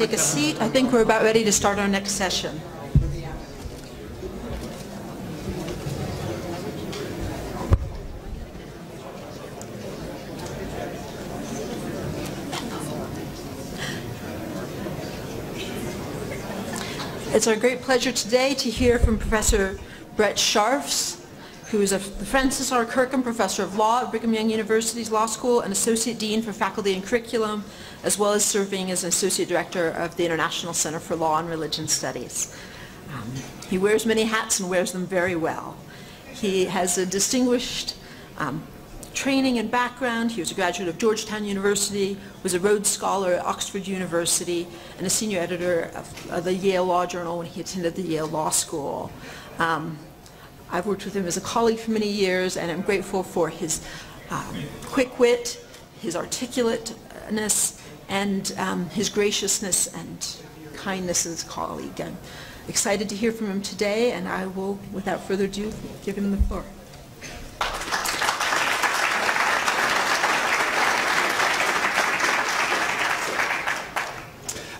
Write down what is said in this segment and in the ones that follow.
Take a seat. I think we're about ready to start our next session. It's our great pleasure today to hear from Professor Brett Scharffs, who is a, Francis R. Kirkham Professor of Law at Brigham Young University's Law School and Associate Dean for Faculty and Curriculum, as well as serving as an Associate Director of the International Center for Law and Religion Studies. Um, he wears many hats and wears them very well. He has a distinguished um, training and background. He was a graduate of Georgetown University, was a Rhodes Scholar at Oxford University, and a senior editor of, of the Yale Law Journal when he attended the Yale Law School. Um, I've worked with him as a colleague for many years, and I'm grateful for his um, quick wit, his articulateness, and um, his graciousness and kindness as a colleague. I'm excited to hear from him today, and I will, without further ado, give him the floor.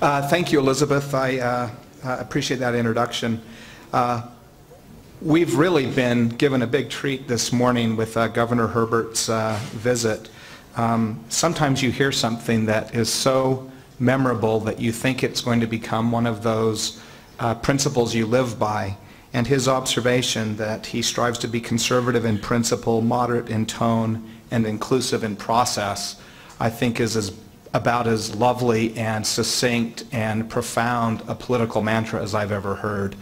Uh, thank you, Elizabeth. I uh, appreciate that introduction. Uh, we've really been given a big treat this morning with uh, Governor Herbert's uh, visit. Um, sometimes you hear something that is so memorable that you think it's going to become one of those uh, principles you live by. And his observation that he strives to be conservative in principle, moderate in tone, and inclusive in process, I think is as about as lovely and succinct and profound a political mantra as I've ever heard.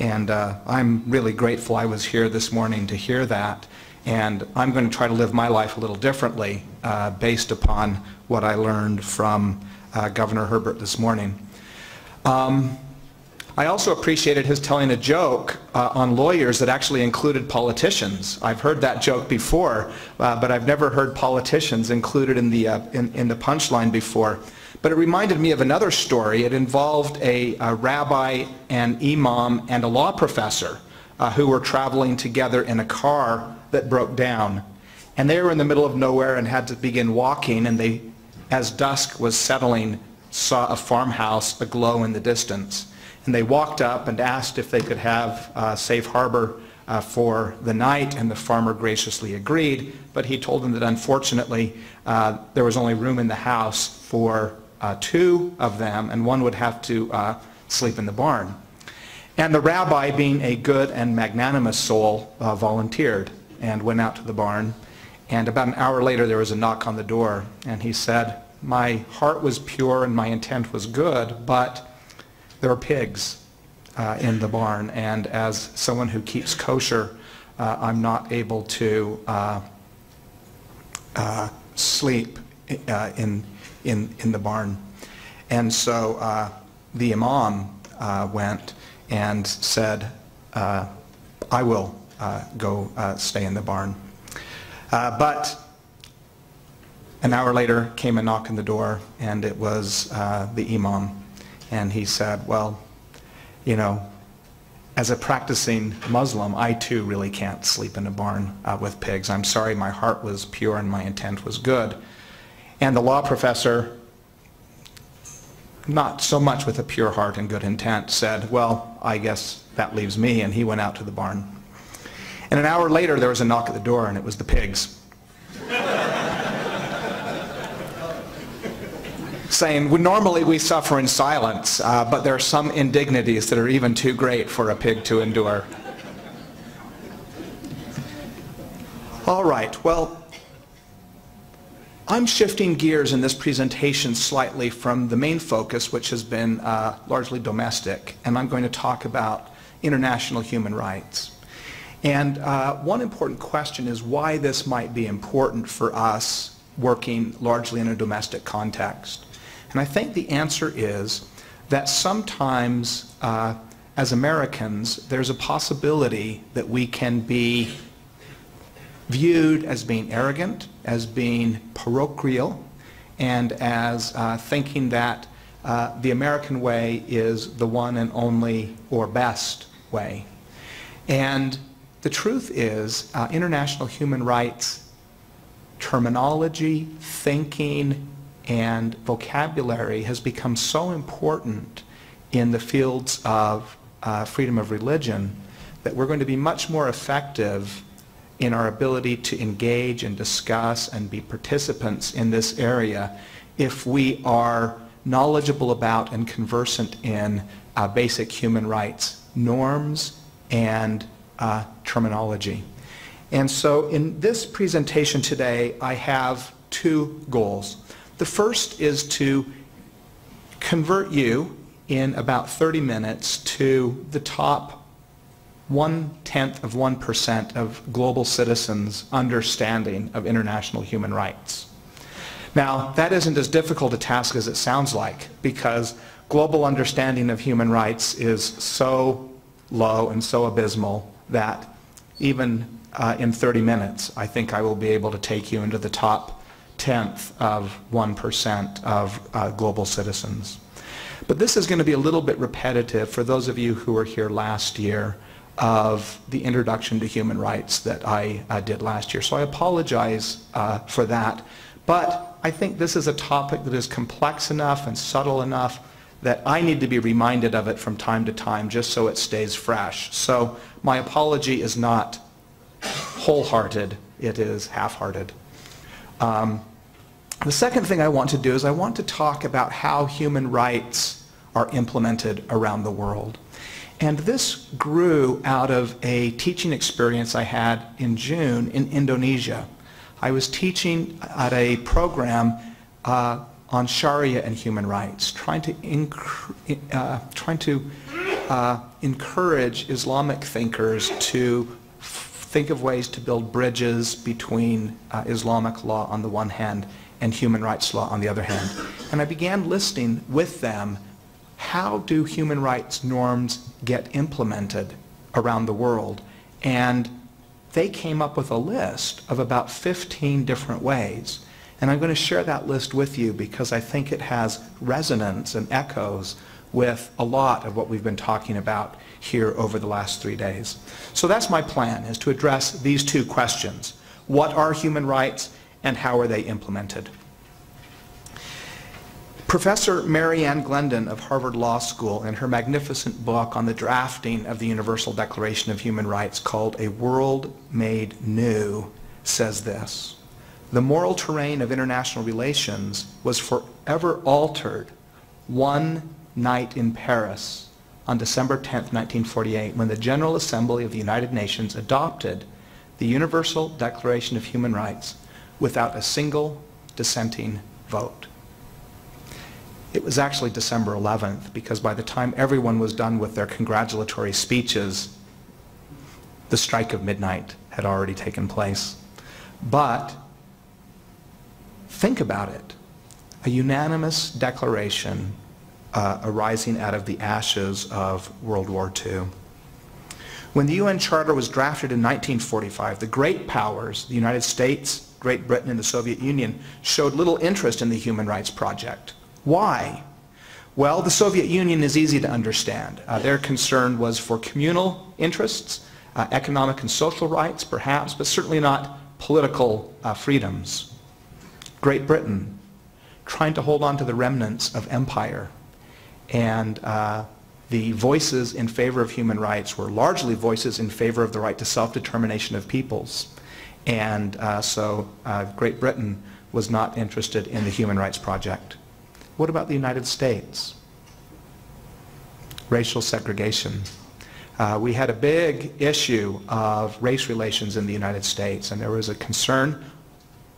And uh, I'm really grateful I was here this morning to hear that. And I'm going to try to live my life a little differently uh, based upon what I learned from uh, Governor Herbert this morning. Um, I also appreciated his telling a joke uh, on lawyers that actually included politicians. I've heard that joke before, uh, but I've never heard politicians included in the, uh, in, in, the punchline before. But it reminded me of another story. It involved a, a rabbi, an imam, and a law professor uh, who were traveling together in a car that broke down. And they were in the middle of nowhere and had to begin walking, and they, as dusk was settling, saw a farmhouse aglow in the distance. And they walked up and asked if they could have uh, safe harbor uh, for the night, and the farmer graciously agreed. But he told them that unfortunately uh, there was only room in the house for uh, two of them, and one would have to uh, sleep in the barn. And the rabbi, being a good and magnanimous soul, uh, volunteered and went out to the barn. And about an hour later, there was a knock on the door, and he said, my heart was pure and my intent was good, but there are pigs uh, in the barn, and as someone who keeps kosher, uh, I'm not able to uh, sleep in, in, in the barn. And so uh, the imam uh, went and said, uh, I will uh, go stay in the barn. but an hour later came a knock on the door, and it was the imam and he said, well, you know, as a practicing Muslim, I too really can't sleep in a barn uh, with pigs. I'm sorry, my heart was pure and my intent was good. And the law professor, not so much with a pure heart and good intent, said, well, I guess that leaves me, and he went out to the barn. And an hour later, there was a knock at the door, and it was the pigs. saying, well, normally we suffer in silence, uh, but there are some indignities that are even too great for a pig to endure. All right, well, I'm shifting gears in this presentation slightly from the main focus, which has been uh, largely domestic, and I'm going to talk about international human rights. And uh, one important question is why this might be important for us working largely in a domestic context. And I think the answer is that sometimes uh, as Americans, there's a possibility that we can be viewed as being arrogant, as being parochial, and as uh, thinking that uh, the American way is the one and only or best way. And the truth is, uh, international human rights terminology, thinking, and vocabulary has become so important in the fields of uh, freedom of religion that we're going to be much more effective in our ability to engage and discuss and be participants in this area if we are knowledgeable about and conversant in uh, basic human rights norms and uh, terminology. And so in this presentation today, I have two goals. The first is to convert you in about 30 minutes to the top one-tenth of 1% of global citizens' understanding of international human rights. Now, that isn't as difficult a task as it sounds like because global understanding of human rights is so low and so abysmal that even uh, in 30 minutes, I think I will be able to take you into the top tenth of 1% of uh, global citizens. But this is going to be a little bit repetitive for those of you who were here last year of the introduction to human rights that I uh, did last year. So I apologize uh, for that. But I think this is a topic that is complex enough and subtle enough that I need to be reminded of it from time to time just so it stays fresh. So my apology is not wholehearted, it is half-hearted. Um, the second thing I want to do is I want to talk about how human rights are implemented around the world. And this grew out of a teaching experience I had in June in Indonesia. I was teaching at a program uh, on Sharia and human rights, trying to, uh, trying to uh, encourage Islamic thinkers to think of ways to build bridges between uh, Islamic law on the one hand and human rights law on the other hand. And I began listing with them how do human rights norms get implemented around the world? And they came up with a list of about 15 different ways. And I'm going to share that list with you because I think it has resonance and echoes with a lot of what we've been talking about here over the last three days. So that's my plan, is to address these two questions. What are human rights and how are they implemented? Professor Mary Ann Glendon of Harvard Law School, in her magnificent book on the drafting of the Universal Declaration of Human Rights called A World Made New, says this. The moral terrain of international relations was forever altered one night in Paris on December 10, 1948, when the General Assembly of the United Nations adopted the Universal Declaration of Human Rights without a single dissenting vote. It was actually December 11th because by the time everyone was done with their congratulatory speeches, the strike of midnight had already taken place. But think about it. A unanimous declaration uh, arising out of the ashes of World War II. When the UN Charter was drafted in 1945, the great powers, the United States, Great Britain, and the Soviet Union, showed little interest in the Human Rights Project. Why? Well, the Soviet Union is easy to understand. Uh, their concern was for communal interests, uh, economic and social rights, perhaps, but certainly not political uh, freedoms. Great Britain, trying to hold on to the remnants of empire. And uh, the voices in favor of human rights were largely voices in favor of the right to self-determination of peoples. And uh, so uh, Great Britain was not interested in the Human Rights Project. What about the United States? Racial segregation. Uh, we had a big issue of race relations in the United States, and there was a concern,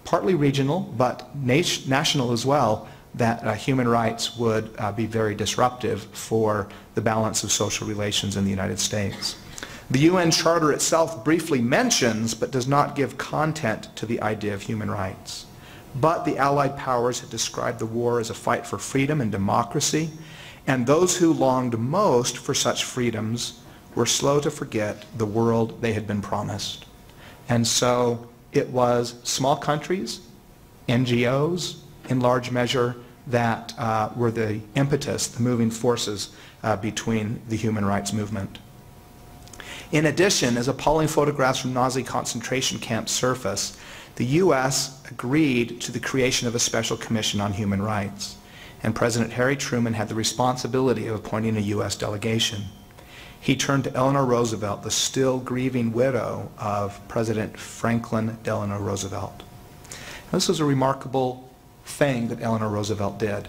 partly regional, but national as well, that uh, human rights would uh, be very disruptive for the balance of social relations in the United States. The UN Charter itself briefly mentions, but does not give content to the idea of human rights. But the Allied powers had described the war as a fight for freedom and democracy, and those who longed most for such freedoms were slow to forget the world they had been promised. And so it was small countries, NGOs, in large measure, that uh, were the impetus, the moving forces uh, between the human rights movement. In addition, as appalling photographs from Nazi concentration camps surface, the U.S. agreed to the creation of a special commission on human rights, and President Harry Truman had the responsibility of appointing a U.S. delegation. He turned to Eleanor Roosevelt, the still grieving widow of President Franklin Delano Roosevelt. This was a remarkable thing that Eleanor Roosevelt did.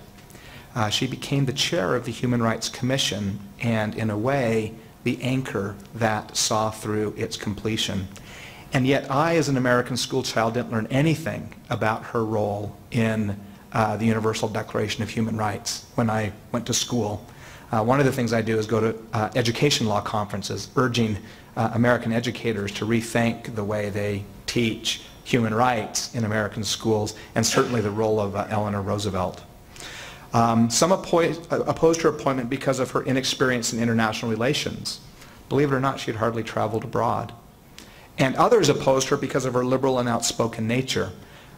Uh, she became the chair of the Human Rights Commission and, in a way, the anchor that saw through its completion. And yet I, as an American schoolchild, didn't learn anything about her role in uh, the Universal Declaration of Human Rights when I went to school. Uh, one of the things I do is go to uh, education law conferences, urging uh, American educators to rethink the way they teach human rights in American schools, and certainly the role of uh, Eleanor Roosevelt. Um, some opposed her appointment because of her inexperience in international relations. Believe it or not, she had hardly traveled abroad. And others opposed her because of her liberal and outspoken nature.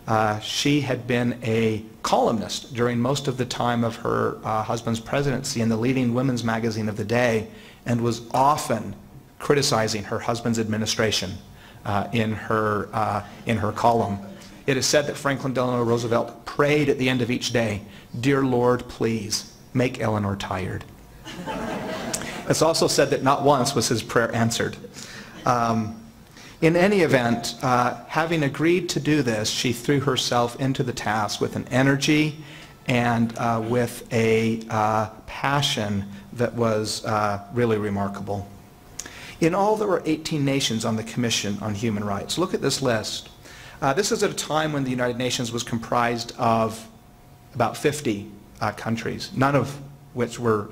Uh, she had been a columnist during most of the time of her uh, husband's presidency in the leading women's magazine of the day and was often criticizing her husband's administration uh, in, her, uh, in her column. It is said that Franklin Delano Roosevelt prayed at the end of each day, Dear Lord, please, make Eleanor tired. it's also said that not once was his prayer answered. Um, in any event, uh, having agreed to do this, she threw herself into the task with an energy and uh, with a uh, passion that was uh, really remarkable. In all, there were 18 nations on the Commission on Human Rights. Look at this list. Uh, this is at a time when the United Nations was comprised of about 50 uh, countries, none of which were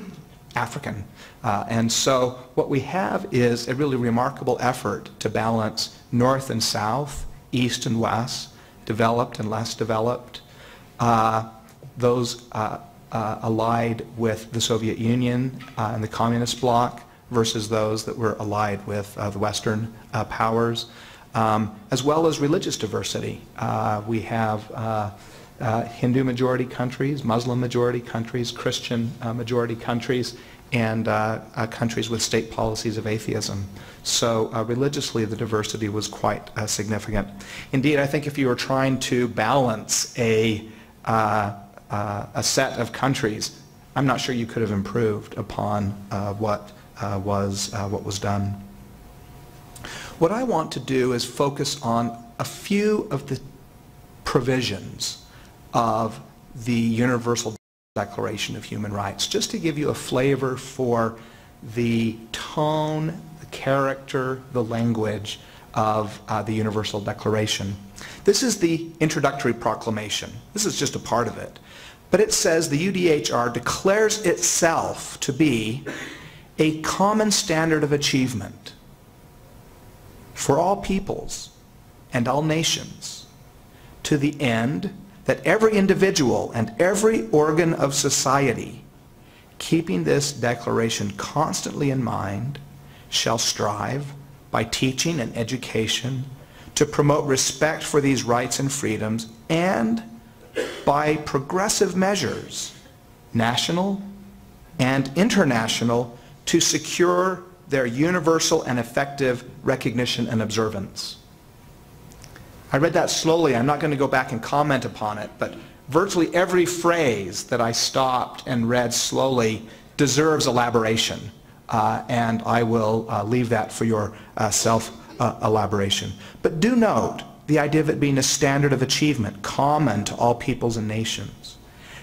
African. Uh, and so what we have is a really remarkable effort to balance north and south, east and west, developed and less developed, uh, those uh, uh, allied with the Soviet Union and the communist bloc versus those that were allied with the Western powers um, as well as religious diversity. Uh, we have uh, uh, Hindu majority countries, Muslim majority countries, Christian uh, majority countries, and uh, uh, countries with state policies of atheism. So religiously the diversity was quite significant. Indeed, I think if you were trying to balance a, a set of countries, I'm not sure you could have improved upon what, was, what was done. What I want to do is focus on a few of the provisions of the Universal Declaration of Human Rights, just to give you a flavor for the tone, the character, the language of uh, the Universal Declaration. This is the introductory proclamation. This is just a part of it. But it says the UDHR declares itself to be a common standard of achievement for all peoples and all nations, to the end that every individual and every organ of society, keeping this declaration constantly in mind, shall strive by teaching and education to promote respect for these rights and freedoms and by progressive measures, national and international, to secure their universal and effective recognition and observance. I read that slowly. I'm not going to go back and comment upon it, but virtually every phrase that I stopped and read slowly deserves elaboration, uh, and I will uh, leave that for your uh, self-elaboration. but do note the idea of it being a standard of achievement common to all peoples and nations.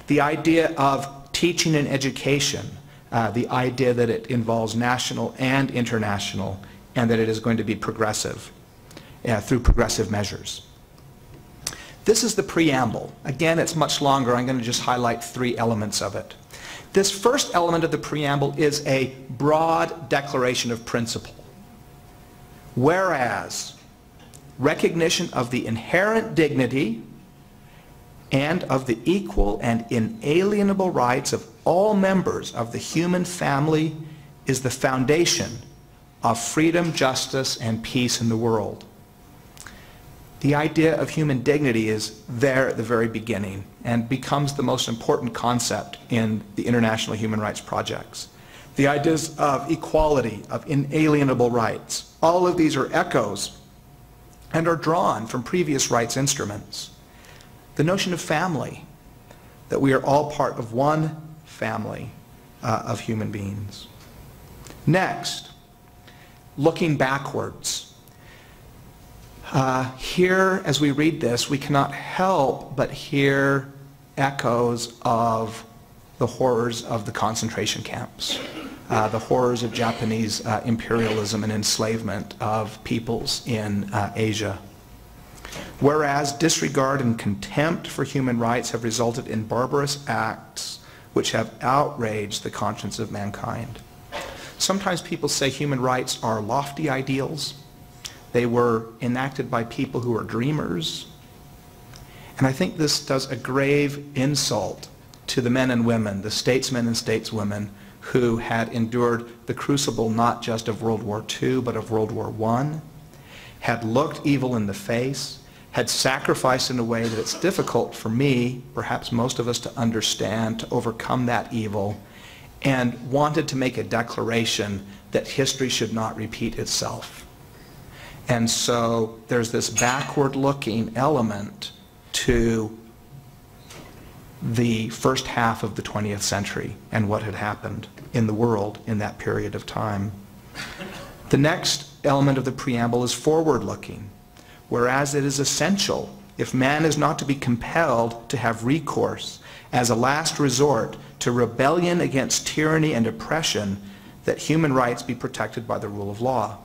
The idea of teaching and education uh, the idea that it involves national and international and that it is going to be progressive uh, through progressive measures. This is the preamble. Again, it's much longer. I'm going to just highlight three elements of it. This first element of the preamble is a broad declaration of principle. Whereas recognition of the inherent dignity and of the equal and inalienable rights of all members of the human family is the foundation of freedom, justice, and peace in the world. The idea of human dignity is there at the very beginning and becomes the most important concept in the international human rights projects. The ideas of equality, of inalienable rights, all of these are echoes and are drawn from previous rights instruments. The notion of family, that we are all part of one family uh, of human beings. Next, looking backwards. Uh, here, as we read this, we cannot help but hear echoes of the horrors of the concentration camps, uh, the horrors of Japanese uh, imperialism and enslavement of peoples in uh, Asia. Whereas disregard and contempt for human rights have resulted in barbarous acts which have outraged the conscience of mankind. Sometimes people say human rights are lofty ideals. They were enacted by people who are dreamers. And I think this does a grave insult to the men and women, the statesmen and stateswomen who had endured the crucible not just of World War II, but of World War I, had looked evil in the face, had sacrificed in a way that it's difficult for me, perhaps most of us, to understand, to overcome that evil, and wanted to make a declaration that history should not repeat itself. And so there's this backward-looking element to the first half of the 20th century and what had happened in the world in that period of time. The next element of the preamble is forward-looking, whereas it is essential if man is not to be compelled to have recourse as a last resort to rebellion against tyranny and oppression that human rights be protected by the rule of law.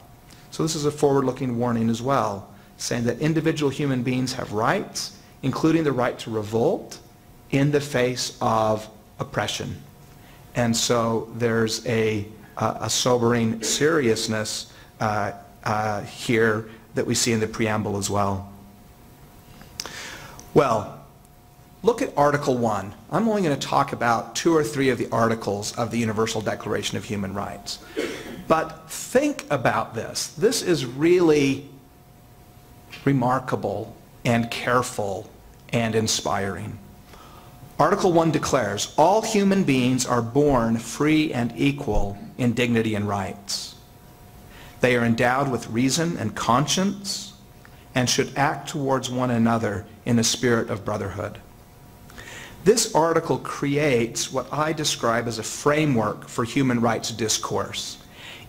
So this is a forward-looking warning as well, saying that individual human beings have rights, including the right to revolt, in the face of oppression. And so there's a, a sobering seriousness uh, uh, here that we see in the preamble as well. Well, look at Article 1. I'm only going to talk about two or three of the articles of the Universal Declaration of Human Rights. But think about this. This is really remarkable and careful and inspiring. Article 1 declares, all human beings are born free and equal in dignity and rights. They are endowed with reason and conscience and should act towards one another in a spirit of brotherhood. This article creates what I describe as a framework for human rights discourse.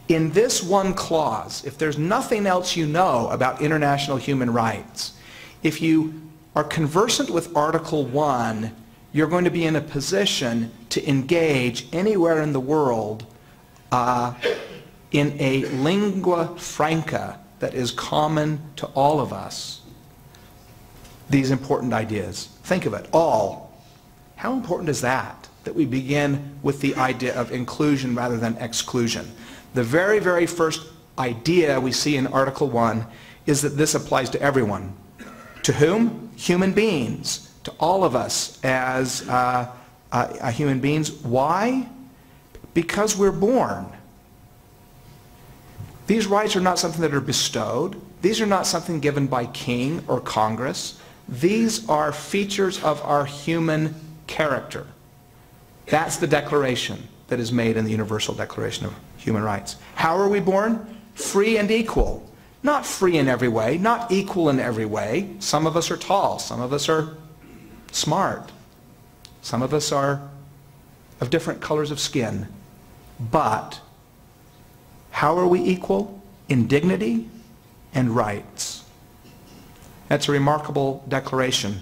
In this one clause, if there's nothing else you know about international human rights, if you are conversant with Article 1, you're going to be in a position to engage anywhere in the world uh, in a lingua franca that is common to all of us, these important ideas. Think of it, all. How important is that, that we begin with the idea of inclusion rather than exclusion? The very, very first idea we see in Article 1 is that this applies to everyone. To whom? Human beings to all of us as uh, uh, human beings. Why? Because we're born. These rights are not something that are bestowed. These are not something given by king or Congress. These are features of our human character. That's the declaration that is made in the Universal Declaration of Human Rights. How are we born? Free and equal. Not free in every way, not equal in every way. Some of us are tall, some of us are smart. Some of us are of different colors of skin. But how are we equal? In dignity and rights. That's a remarkable declaration.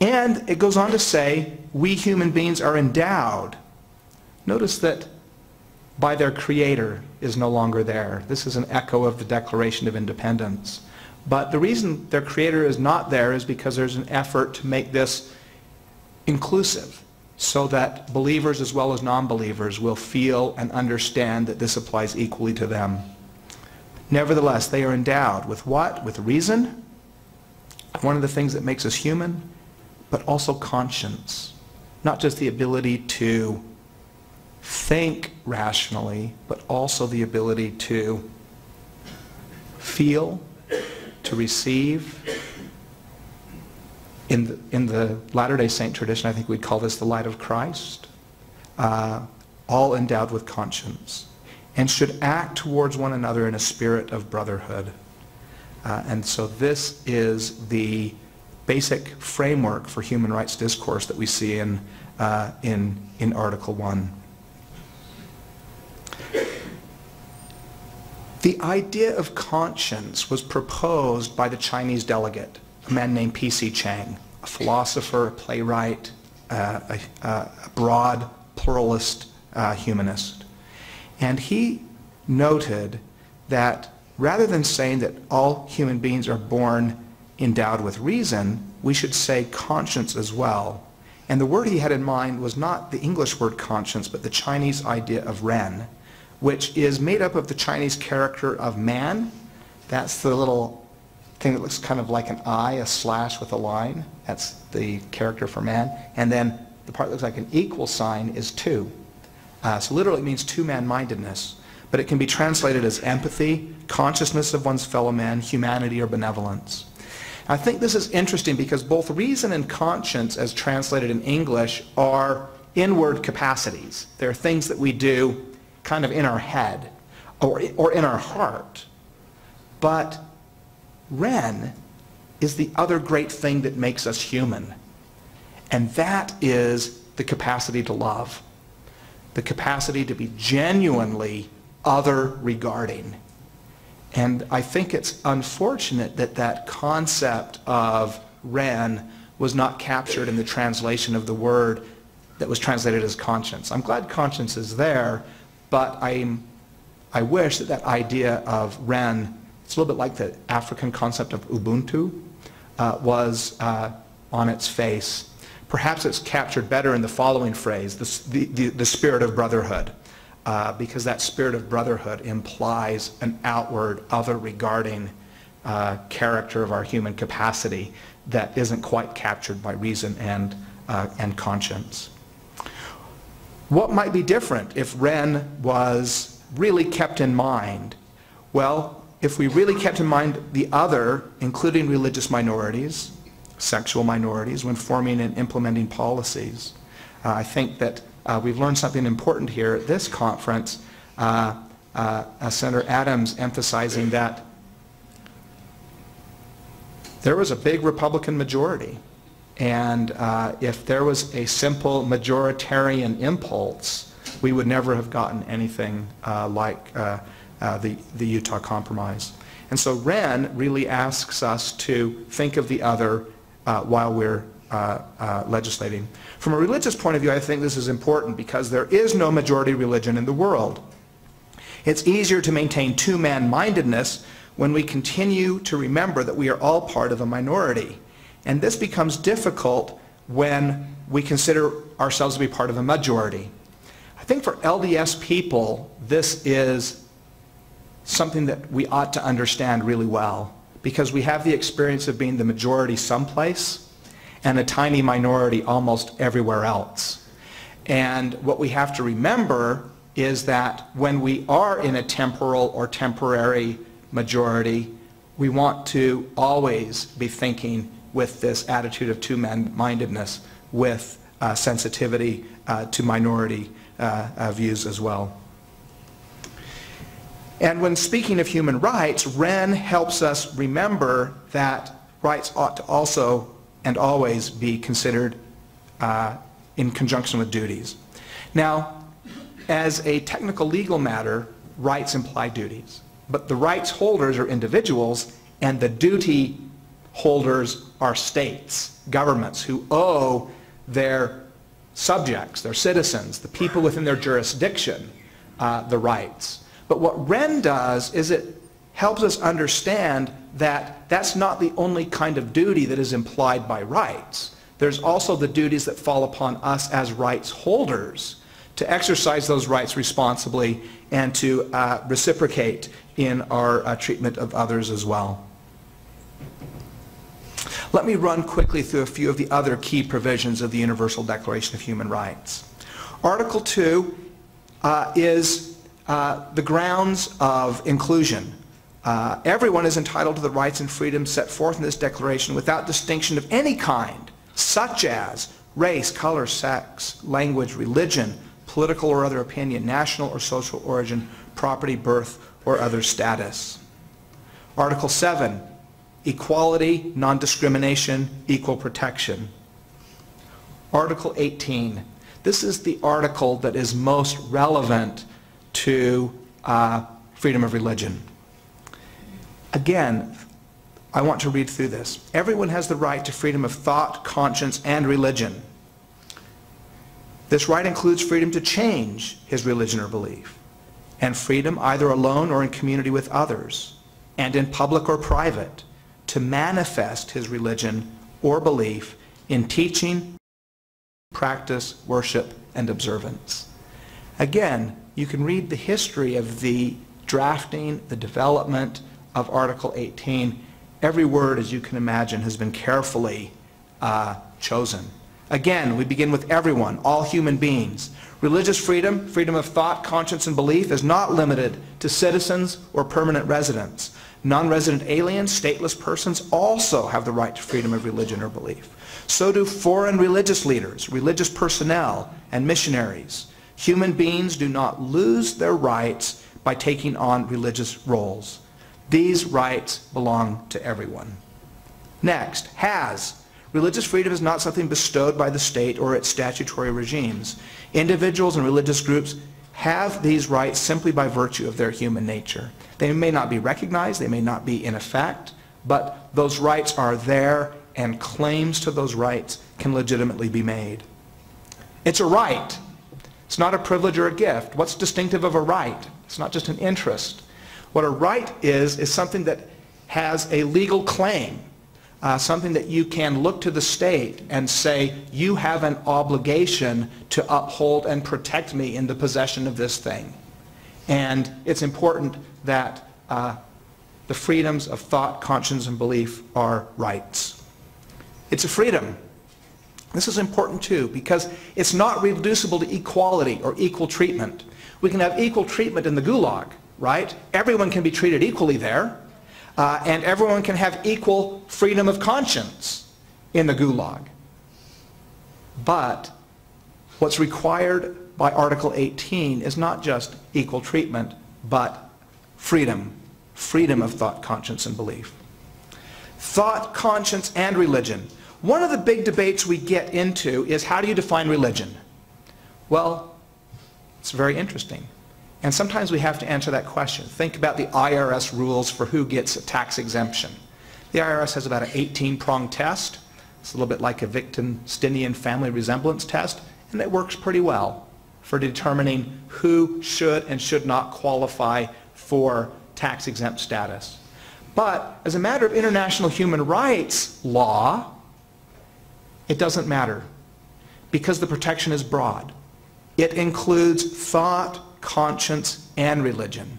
And it goes on to say, we human beings are endowed. Notice that by their creator is no longer there. This is an echo of the Declaration of Independence. But the reason their creator is not there is because there's an effort to make this inclusive so that believers as well as non-believers will feel and understand that this applies equally to them. Nevertheless, they are endowed with what? With reason, one of the things that makes us human, but also conscience. Not just the ability to think rationally, but also the ability to feel to receive. In the, in the Latter-day Saint tradition, I think we'd call this the light of Christ, uh, all endowed with conscience, and should act towards one another in a spirit of brotherhood. Uh, and so this is the basic framework for human rights discourse that we see in, uh, in, in Article 1. The idea of conscience was proposed by the Chinese delegate, a man named P.C. Chang, a philosopher, a playwright, uh, a, a, broad pluralist uh, humanist. And he noted that rather than saying that all human beings are born endowed with reason, we should say conscience as well. And the word he had in mind was not the English word conscience, but the Chinese idea of ren, which is made up of the Chinese character of man. That's the little thing that looks kind of like an eye, a slash with a line. That's the character for man. And then the part that looks like an equal sign is two. Uh, so literally it means two-man-mindedness. But it can be translated as empathy, consciousness of one's fellow man, humanity, or benevolence. I think this is interesting because both reason and conscience, as translated in English, are inward capacities. They're things that we do kind of in our head or, or in our heart. But Ren is the other great thing that makes us human. And that is the capacity to love, the capacity to be genuinely other regarding. And I think it's unfortunate that that concept of Ren was not captured in the translation of the word that was translated as conscience. I'm glad conscience is there, but I'm, I wish that that idea of Ren, it's a little bit like the African concept of Ubuntu, uh, was uh, on its face. Perhaps it's captured better in the following phrase, the, the, the spirit of brotherhood, uh, because that spirit of brotherhood implies an outward, other regarding uh, character of our human capacity that isn't quite captured by reason and, uh, and conscience. What might be different if Ren was really kept in mind? Well, if we really kept in mind the other, including religious minorities, sexual minorities, when forming and implementing policies, uh, I think that uh, we've learned something important here at this conference. Uh, uh Senator Adams emphasizing that there was a big Republican majority and uh, if there was a simple majoritarian impulse, we would never have gotten anything uh, like uh, uh the, the Utah Compromise. And so Ren really asks us to think of the other uh, while we're uh, legislating. From a religious point of view, I think this is important because there is no majority religion in the world. It's easier to maintain two-man-mindedness when we continue to remember that we are all part of a minority. And this becomes difficult when we consider ourselves to be part of a majority. I think for LDS people, this is something that we ought to understand really well because we have the experience of being the majority someplace and a tiny minority almost everywhere else. And what we have to remember is that when we are in a temporal or temporary majority, we want to always be thinking with this attitude of two-mindedness, with uh, sensitivity uh, to minority uh, uh, views as well. And when speaking of human rights, Ren helps us remember that rights ought to also and always be considered uh, in conjunction with duties. Now, as a technical legal matter, rights imply duties. But the rights holders are individuals, and the duty holders are states, governments who owe their subjects, their citizens, the people within their jurisdiction, uh, the rights. But what Ren does is it helps us understand that that's not the only kind of duty that is implied by rights. There's also the duties that fall upon us as rights holders to exercise those rights responsibly and to uh, reciprocate in our uh, treatment of others as well. Let me run quickly through a few of the other key provisions of the Universal Declaration of Human Rights. Article 2 uh, is uh, the grounds of inclusion. Uh, everyone is entitled to the rights and freedoms set forth in this declaration without distinction of any kind, such as race, color, sex, language, religion, political or other opinion, national or social origin, property, birth, or other status. Article 7, equality, non-discrimination, equal protection. Article 18, this is the article that is most relevant to uh, freedom of religion. Again, I want to read through this. Everyone has the right to freedom of thought, conscience, and religion. This right includes freedom to change his religion or belief, and freedom either alone or in community with others, and in public or private, to manifest his religion or belief in teaching, practice, worship, and observance. Again, you can read the history of the drafting, the development of Article 18. Every word, as you can imagine, has been carefully uh, chosen. Again, we begin with everyone, all human beings. Religious freedom, freedom of thought, conscience, and belief is not limited to citizens or permanent residents. Non-resident aliens, stateless persons also have the right to freedom of religion or belief. So do foreign religious leaders, religious personnel, and missionaries. Human beings do not lose their rights by taking on religious roles. These rights belong to everyone. Next, has. Religious freedom is not something bestowed by the state or its statutory regimes. Individuals and religious groups have these rights simply by virtue of their human nature. They may not be recognized, they may not be in effect, but those rights are there and claims to those rights can legitimately be made. It's a right. It's not a privilege or a gift. What's distinctive of a right? It's not just an interest. What a right is, is something that has a legal claim, uh, something that you can look to the state and say, you have an obligation to uphold and protect me in the possession of this thing. And it's important that uh, the freedoms of thought, conscience, and belief are rights. It's a freedom. This is important too because it's not reducible to equality or equal treatment. We can have equal treatment in the gulag, right? Everyone can be treated equally there. Uh, and everyone can have equal freedom of conscience in the gulag. But what's required by Article 18 is not just equal treatment, but freedom. Freedom of thought, conscience, and belief. Thought, conscience, and religion. One of the big debates we get into is how do you define religion? Well, it's very interesting. And sometimes we have to answer that question. Think about the IRS rules for who gets a tax exemption. The IRS has about an 18-prong test. It's a little bit like a Wittgensteinian family resemblance test, and it works pretty well for determining who should and should not qualify for tax-exempt status. But as a matter of international human rights law, it doesn't matter because the protection is broad. It includes thought, conscience, and religion.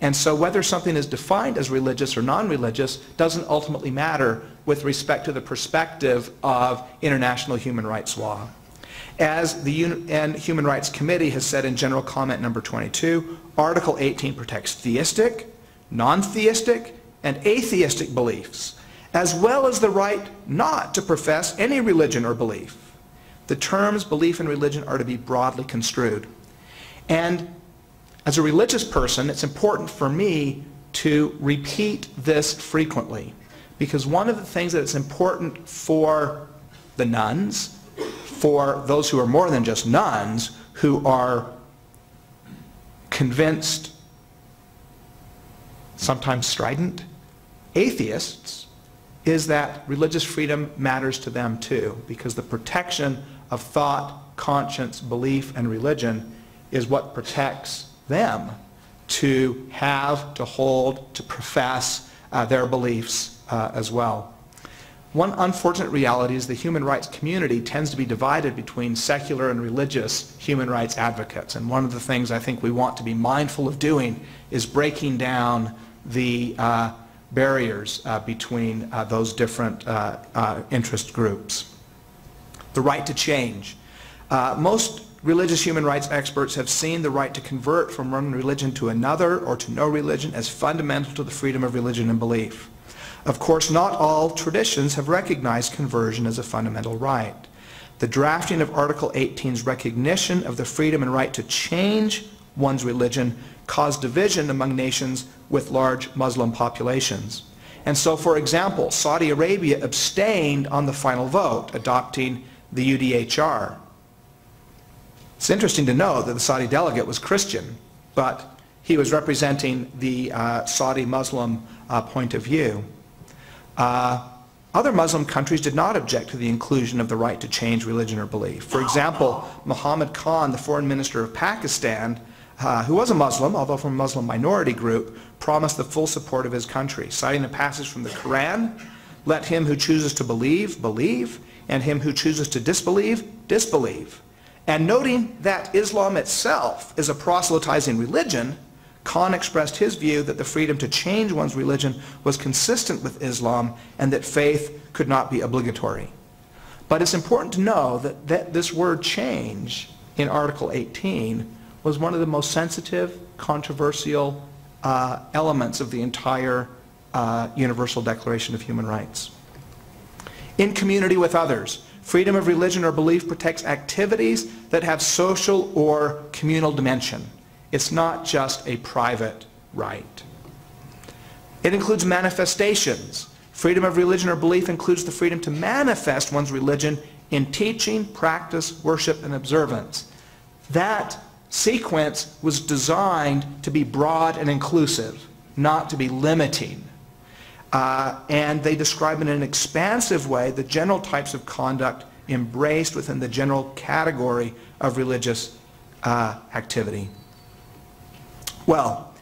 And so whether something is defined as religious or non-religious doesn't ultimately matter with respect to the perspective of international human rights law. As the UN Human Rights Committee has said in General Comment number 22, Article 18 protects theistic, non-theistic, and atheistic beliefs, as well as the right not to profess any religion or belief. The terms belief and religion are to be broadly construed. And as a religious person, it's important for me to repeat this frequently. Because one of the things that is important for the nones, for those who are more than just nones, who are convinced, sometimes strident, atheists, is that religious freedom matters to them too. Because the protection of thought, conscience, belief, and religion is what protects them to have, to hold, to profess uh, their beliefs uh, as well. One unfortunate reality is the human rights community tends to be divided between secular and religious human rights advocates. And one of the things I think we want to be mindful of doing is breaking down the uh, barriers uh, between uh, those different uh, interest groups. The right to change. most religious human rights experts have seen the right to convert from one religion to another or to no religion as fundamental to the freedom of religion and belief. Of course, not all traditions have recognized conversion as a fundamental right. The drafting of Article 18's recognition of the freedom and right to change one's religion caused division among nations with large Muslim populations. And so, for example, Saudi Arabia abstained on the final vote, adopting the UDHR. It's interesting to know that the Saudi delegate was Christian, but he was representing the uh, Saudi Muslim uh, point of view. Uh, other Muslim countries did not object to the inclusion of the right to change religion or belief. For example, Muhammad Khan, the foreign minister of Pakistan, uh, who was a Muslim, although from a Muslim minority group, promised the full support of his country, citing a passage from the Quran, let him who chooses to believe, believe, and him who chooses to disbelieve, disbelieve. And noting that Islam itself is a proselytizing religion, Khan expressed his view that the freedom to change one's religion was consistent with Islam and that faith could not be obligatory. But it's important to know that, that this word change in Article 18 was one of the most sensitive, controversial uh, elements of the entire uh, Universal Declaration of Human Rights. In community with others, freedom of religion or belief protects activities that have social or communal dimension. It's not just a private right. It includes manifestations. Freedom of religion or belief includes the freedom to manifest one's religion in teaching, practice, worship, and observance. That sequence was designed to be broad and inclusive, not to be limiting. Uh, and they describe in an expansive way the general types of conduct embraced within the general category of religious uh, activity. Well,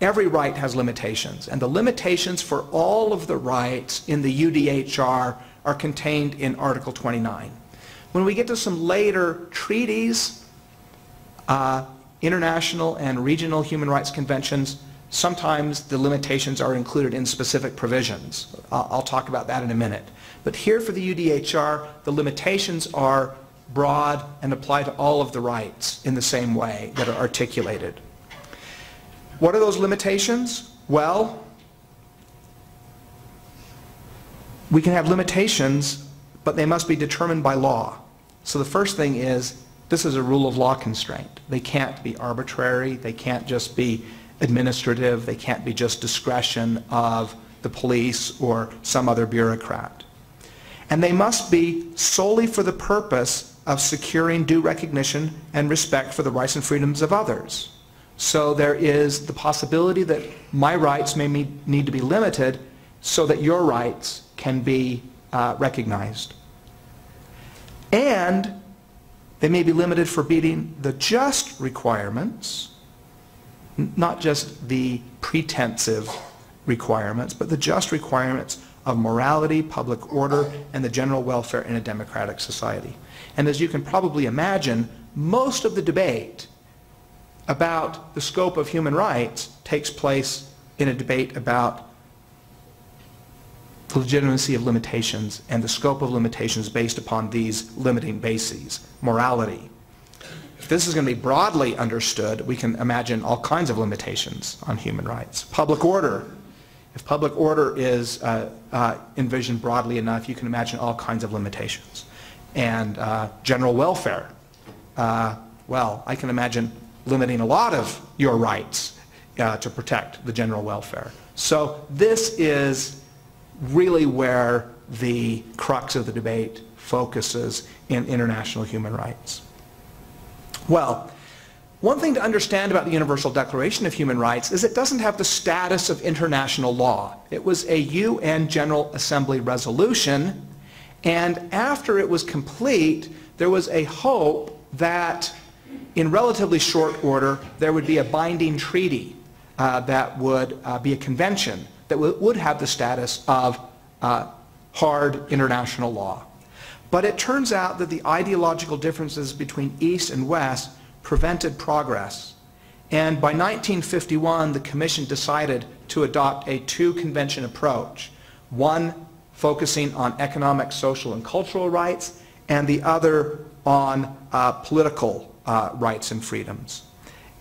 every right has limitations, and the limitations for all of the rights in the UDHR are contained in Article 29. When we get to some later treaties, uh, international and regional human rights conventions, sometimes the limitations are included in specific provisions. Uh, I'll talk about that in a minute. But here for the UDHR, the limitations are broad and apply to all of the rights in the same way that are articulated. What are those limitations? Well, we can have limitations, but they must be determined by law. So the first thing is this is a rule of law constraint. They can't be arbitrary. They can't just be administrative. They can't be just discretion of the police or some other bureaucrat. And they must be solely for the purpose of securing due recognition and respect for the rights and freedoms of others. So there is the possibility that my rights may need to be limited so that your rights can be uh, recognized. And they may be limited for meeting the just requirements, not just the pretensive requirements, but the just requirements of morality, public order, and the general welfare in a democratic society. And as you can probably imagine, most of the debate about the scope of human rights takes place in a debate about the legitimacy of limitations and the scope of limitations based upon these limiting bases. Morality. If this is going to be broadly understood, we can imagine all kinds of limitations on human rights. Public order. If public order is uh, uh, envisioned broadly enough, you can imagine all kinds of limitations. And uh, general welfare. Uh, well, I can imagine limiting a lot of your rights uh, to protect the general welfare. So this is really where the crux of the debate focuses in international human rights. Well, one thing to understand about the Universal Declaration of Human Rights is it doesn't have the status of international law. It was a UN General Assembly resolution, and after it was complete, there was a hope that in relatively short order, there would be a binding treaty uh, that would uh, be a convention that would have the status of uh, hard international law. But it turns out that the ideological differences between East and West prevented progress. And by 1951, the Commission decided to adopt a two-convention approach, one focusing on economic, social, and cultural rights, and the other on uh, political uh, rights and freedoms.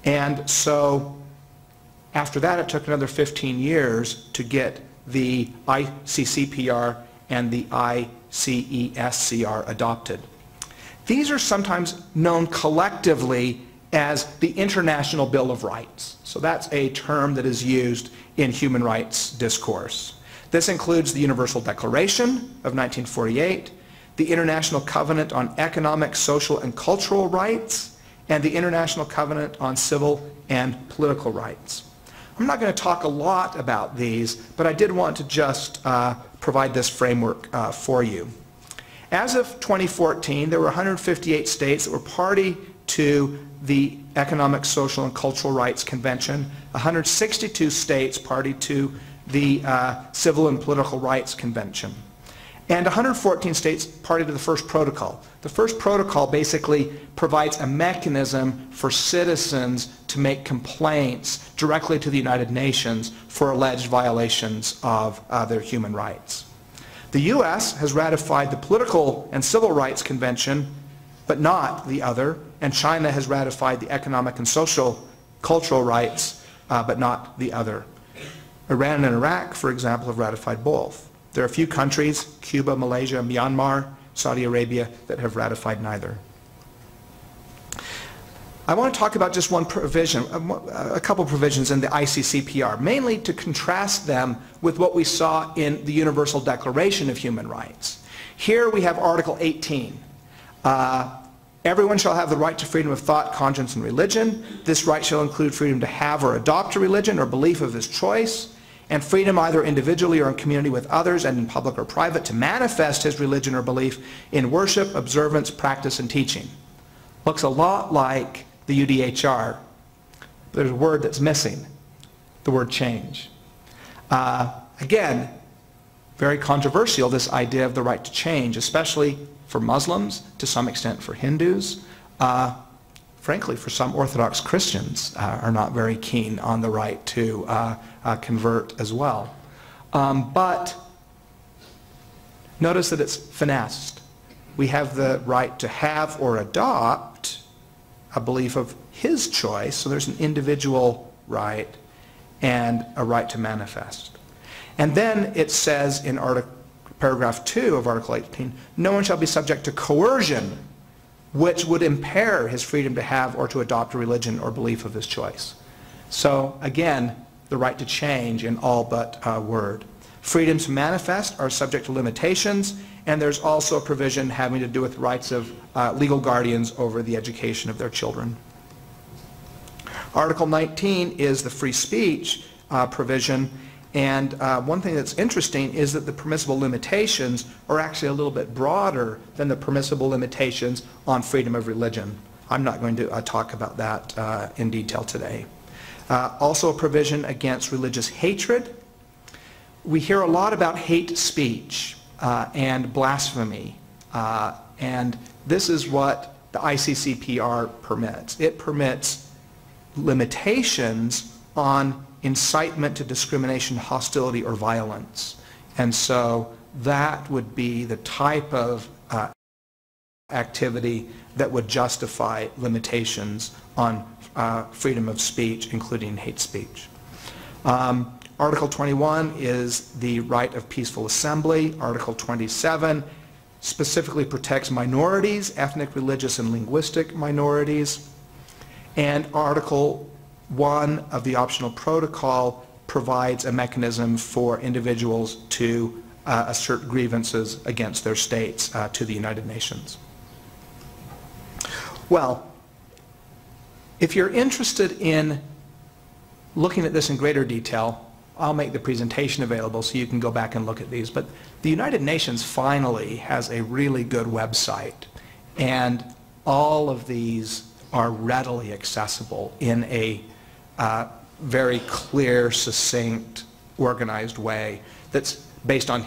And so after that, it took another 15 years to get the ICCPR and the ICESCR adopted. These are sometimes known collectively as the International Bill of Rights. So that's a term that is used in human rights discourse. This includes the Universal Declaration of 1948, the International Covenant on Economic, Social, and Cultural Rights, and the International Covenant on Civil and Political Rights. I'm not going to talk a lot about these, but I did want to just uh, provide this framework uh, for you. As of 2014, there were 158 states that were party to the Economic, Social, and Cultural Rights Convention, 162 states party to the uh, Civil and Political Rights Convention, and 114 states party to the first protocol. The first protocol basically provides a mechanism for citizens to make complaints directly to the United Nations for alleged violations of uh, their human rights. The U.S. has ratified the Political and Civil Rights Convention, but not the other, and China has ratified the Economic and Social Cultural Rights, uh, but not the other. Iran and Iraq, for example, have ratified both. There are a few countries, Cuba, Malaysia, Myanmar, Saudi Arabia, that have ratified neither. I want to talk about just one provision, a couple provisions in the ICCPR, mainly to contrast them with what we saw in the Universal Declaration of Human Rights. Here we have Article 18. Uh, Everyone shall have the right to freedom of thought, conscience, and religion. This right shall include freedom to have or adopt a religion or belief of his choice, and freedom either individually or in community with others and in public or private to manifest his religion or belief in worship, observance, practice, and teaching. Looks a lot like the UDHR. There's a word that's missing, the word change. Uh, again, very controversial, this idea of the right to change, especially for Muslims, to some extent for Hindus. Uh, frankly, for some Orthodox Christians uh, are not very keen on the right to uh, convert as well. Um, but notice that it's finessed. We have the right to have or adopt a belief of his choice, so there's an individual right and a right to manifest. And then it says in paragraph 2 of Article 18, no one shall be subject to coercion which would impair his freedom to have or to adopt a religion or belief of his choice. So again, the right to change in all but a word. Freedoms manifest are subject to limitations, and there's also a provision having to do with rights of uh, legal guardians over the education of their children. Article 19 is the free speech uh, provision, and uh, one thing that's interesting is that the permissible limitations are actually a little bit broader than the permissible limitations on freedom of religion. I'm not going to uh, talk about that uh, in detail today. Uh, also a provision against religious hatred. We hear a lot about hate speech uh, and blasphemy. Uh, and this is what the ICCPR permits. It permits limitations on incitement to discrimination, hostility, or violence. And so that would be the type of uh, activity that would justify limitations on uh, freedom of speech, including hate speech. Um, Article 21 is the right of peaceful assembly. Article 27 specifically protects minorities, ethnic, religious, and linguistic minorities. And Article 1 of the optional protocol provides a mechanism for individuals to uh, assert grievances against their states uh, to the United Nations. Well, if you're interested in looking at this in greater detail, I'll make the presentation available so you can go back and look at these. But the United Nations finally has a really good website. And all of these are readily accessible in a uh, very clear, succinct, organized way that's based on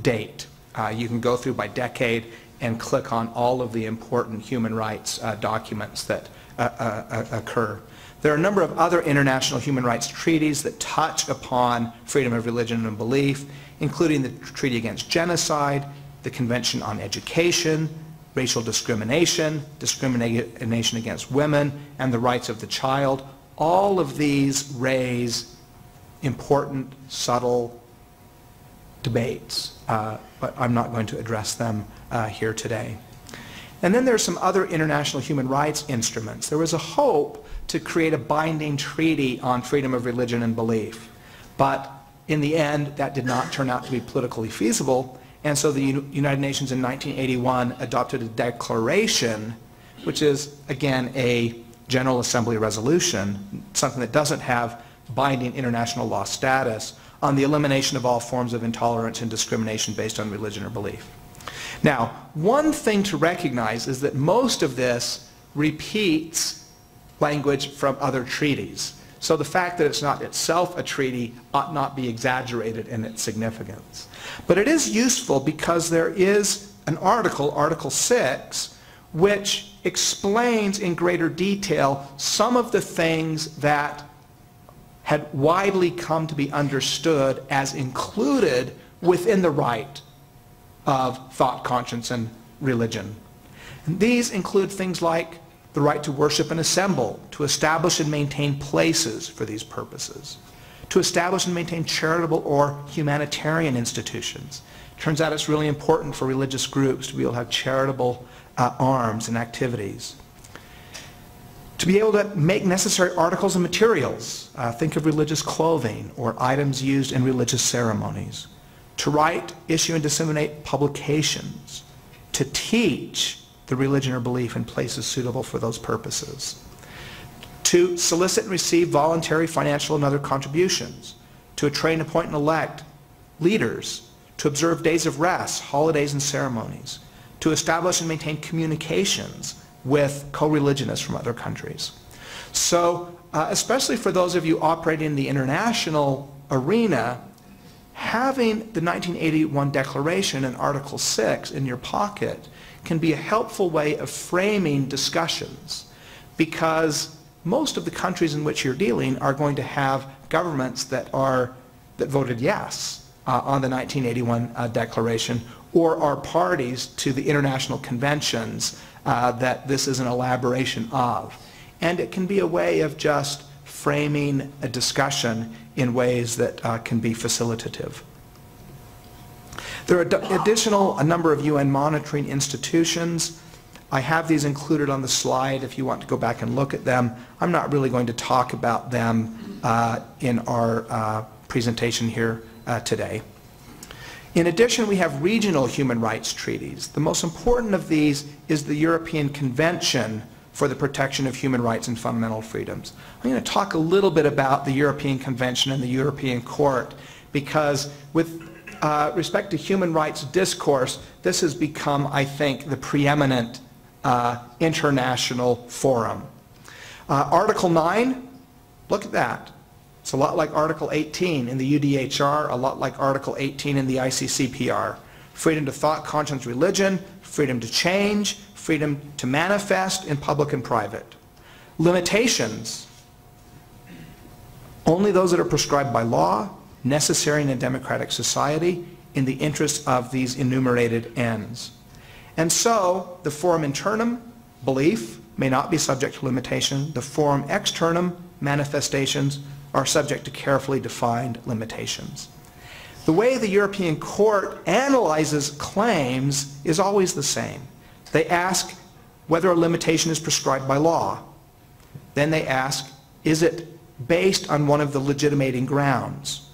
date. Uh, you can go through by decade and click on all of the important human rights uh, documents that occur. There are a number of other international human rights treaties that touch upon freedom of religion and belief, including the Treaty Against Genocide, the Convention on Education, racial discrimination, discrimination against women, and the rights of the child, all of these raise important, subtle debates, uh, but I'm not going to address them uh, here today. And then there are some other international human rights instruments. There was a hope to create a binding treaty on freedom of religion and belief. But in the end, that did not turn out to be politically feasible. And so the United Nations in 1981 adopted a declaration, which is, again, a General Assembly resolution, something that doesn't have binding international law status, on the elimination of all forms of intolerance and discrimination based on religion or belief. Now, one thing to recognize is that most of this repeats language from other treaties. So the fact that it's not itself a treaty ought not be exaggerated in its significance. But it is useful because there is an article, Article 6, which explains in greater detail some of the things that had widely come to be understood as included within the right of thought, conscience, and religion. And these include things like the right to worship and assemble, to establish and maintain places for these purposes, to establish and maintain charitable or humanitarian institutions. Turns out it's really important for religious groups to be able to have charitable uh, arms and activities to be able to make necessary articles and materials. Uh, think of religious clothing or items used in religious ceremonies. To write, issue, and disseminate publications. To teach the religion or belief in places suitable for those purposes. To solicit and receive voluntary financial and other contributions. To train, appoint, and elect leaders. To observe days of rest, holidays, and ceremonies. To establish and maintain communications with co-religionists from other countries. So uh, especially for those of you operating in the international arena, having the 1981 Declaration and Article 6 in your pocket can be a helpful way of framing discussions because most of the countries in which you're dealing are going to have governments that are that voted yes uh, on the 1981 uh, Declaration or are parties to the international conventions uh, that this is an elaboration of. And it can be a way of just framing a discussion in ways that uh, can be facilitative. There are additional, a number of UN monitoring institutions. I have these included on the slide if you want to go back and look at them. I'm not really going to talk about them uh, in our uh, presentation here uh, today. In addition, we have regional human rights treaties. The most important of these is the European Convention for the Protection of Human Rights and Fundamental Freedoms. I'm going to talk a little bit about the European Convention and the European Court because with uh, respect to human rights discourse, this has become, I think, the preeminent uh, international forum. Uh, Article 9, look at that. It's a lot like Article 18 in the UDHR, a lot like Article 18 in the ICCPR. Freedom to thought, conscience, religion, freedom to change, freedom to manifest in public and private. Limitations, only those that are prescribed by law, necessary in a democratic society, in the interest of these enumerated ends. And so, the forum internum, belief, may not be subject to limitation. The forum externum, manifestations, are subject to carefully defined limitations. The way the European Court analyzes claims is always the same. They ask whether a limitation is prescribed by law. Then they ask, is it based on one of the legitimating grounds?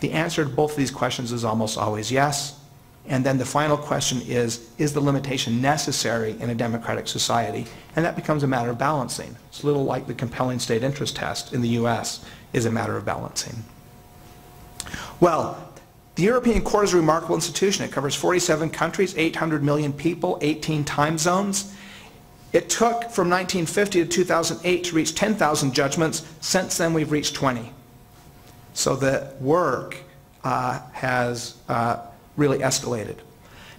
The answer to both of these questions is almost always yes. And then the final question is, is the limitation necessary in a democratic society? And that becomes a matter of balancing. It's a little like the compelling state interest test in the U.S. is a matter of balancing. Well, the European Court is a remarkable institution. It covers 47 countries, 800 million people, 18 time zones. It took from 1950 to 2008 to reach 10,000 judgments. Since then, we've reached 20. So the work uh, has uh, really escalated.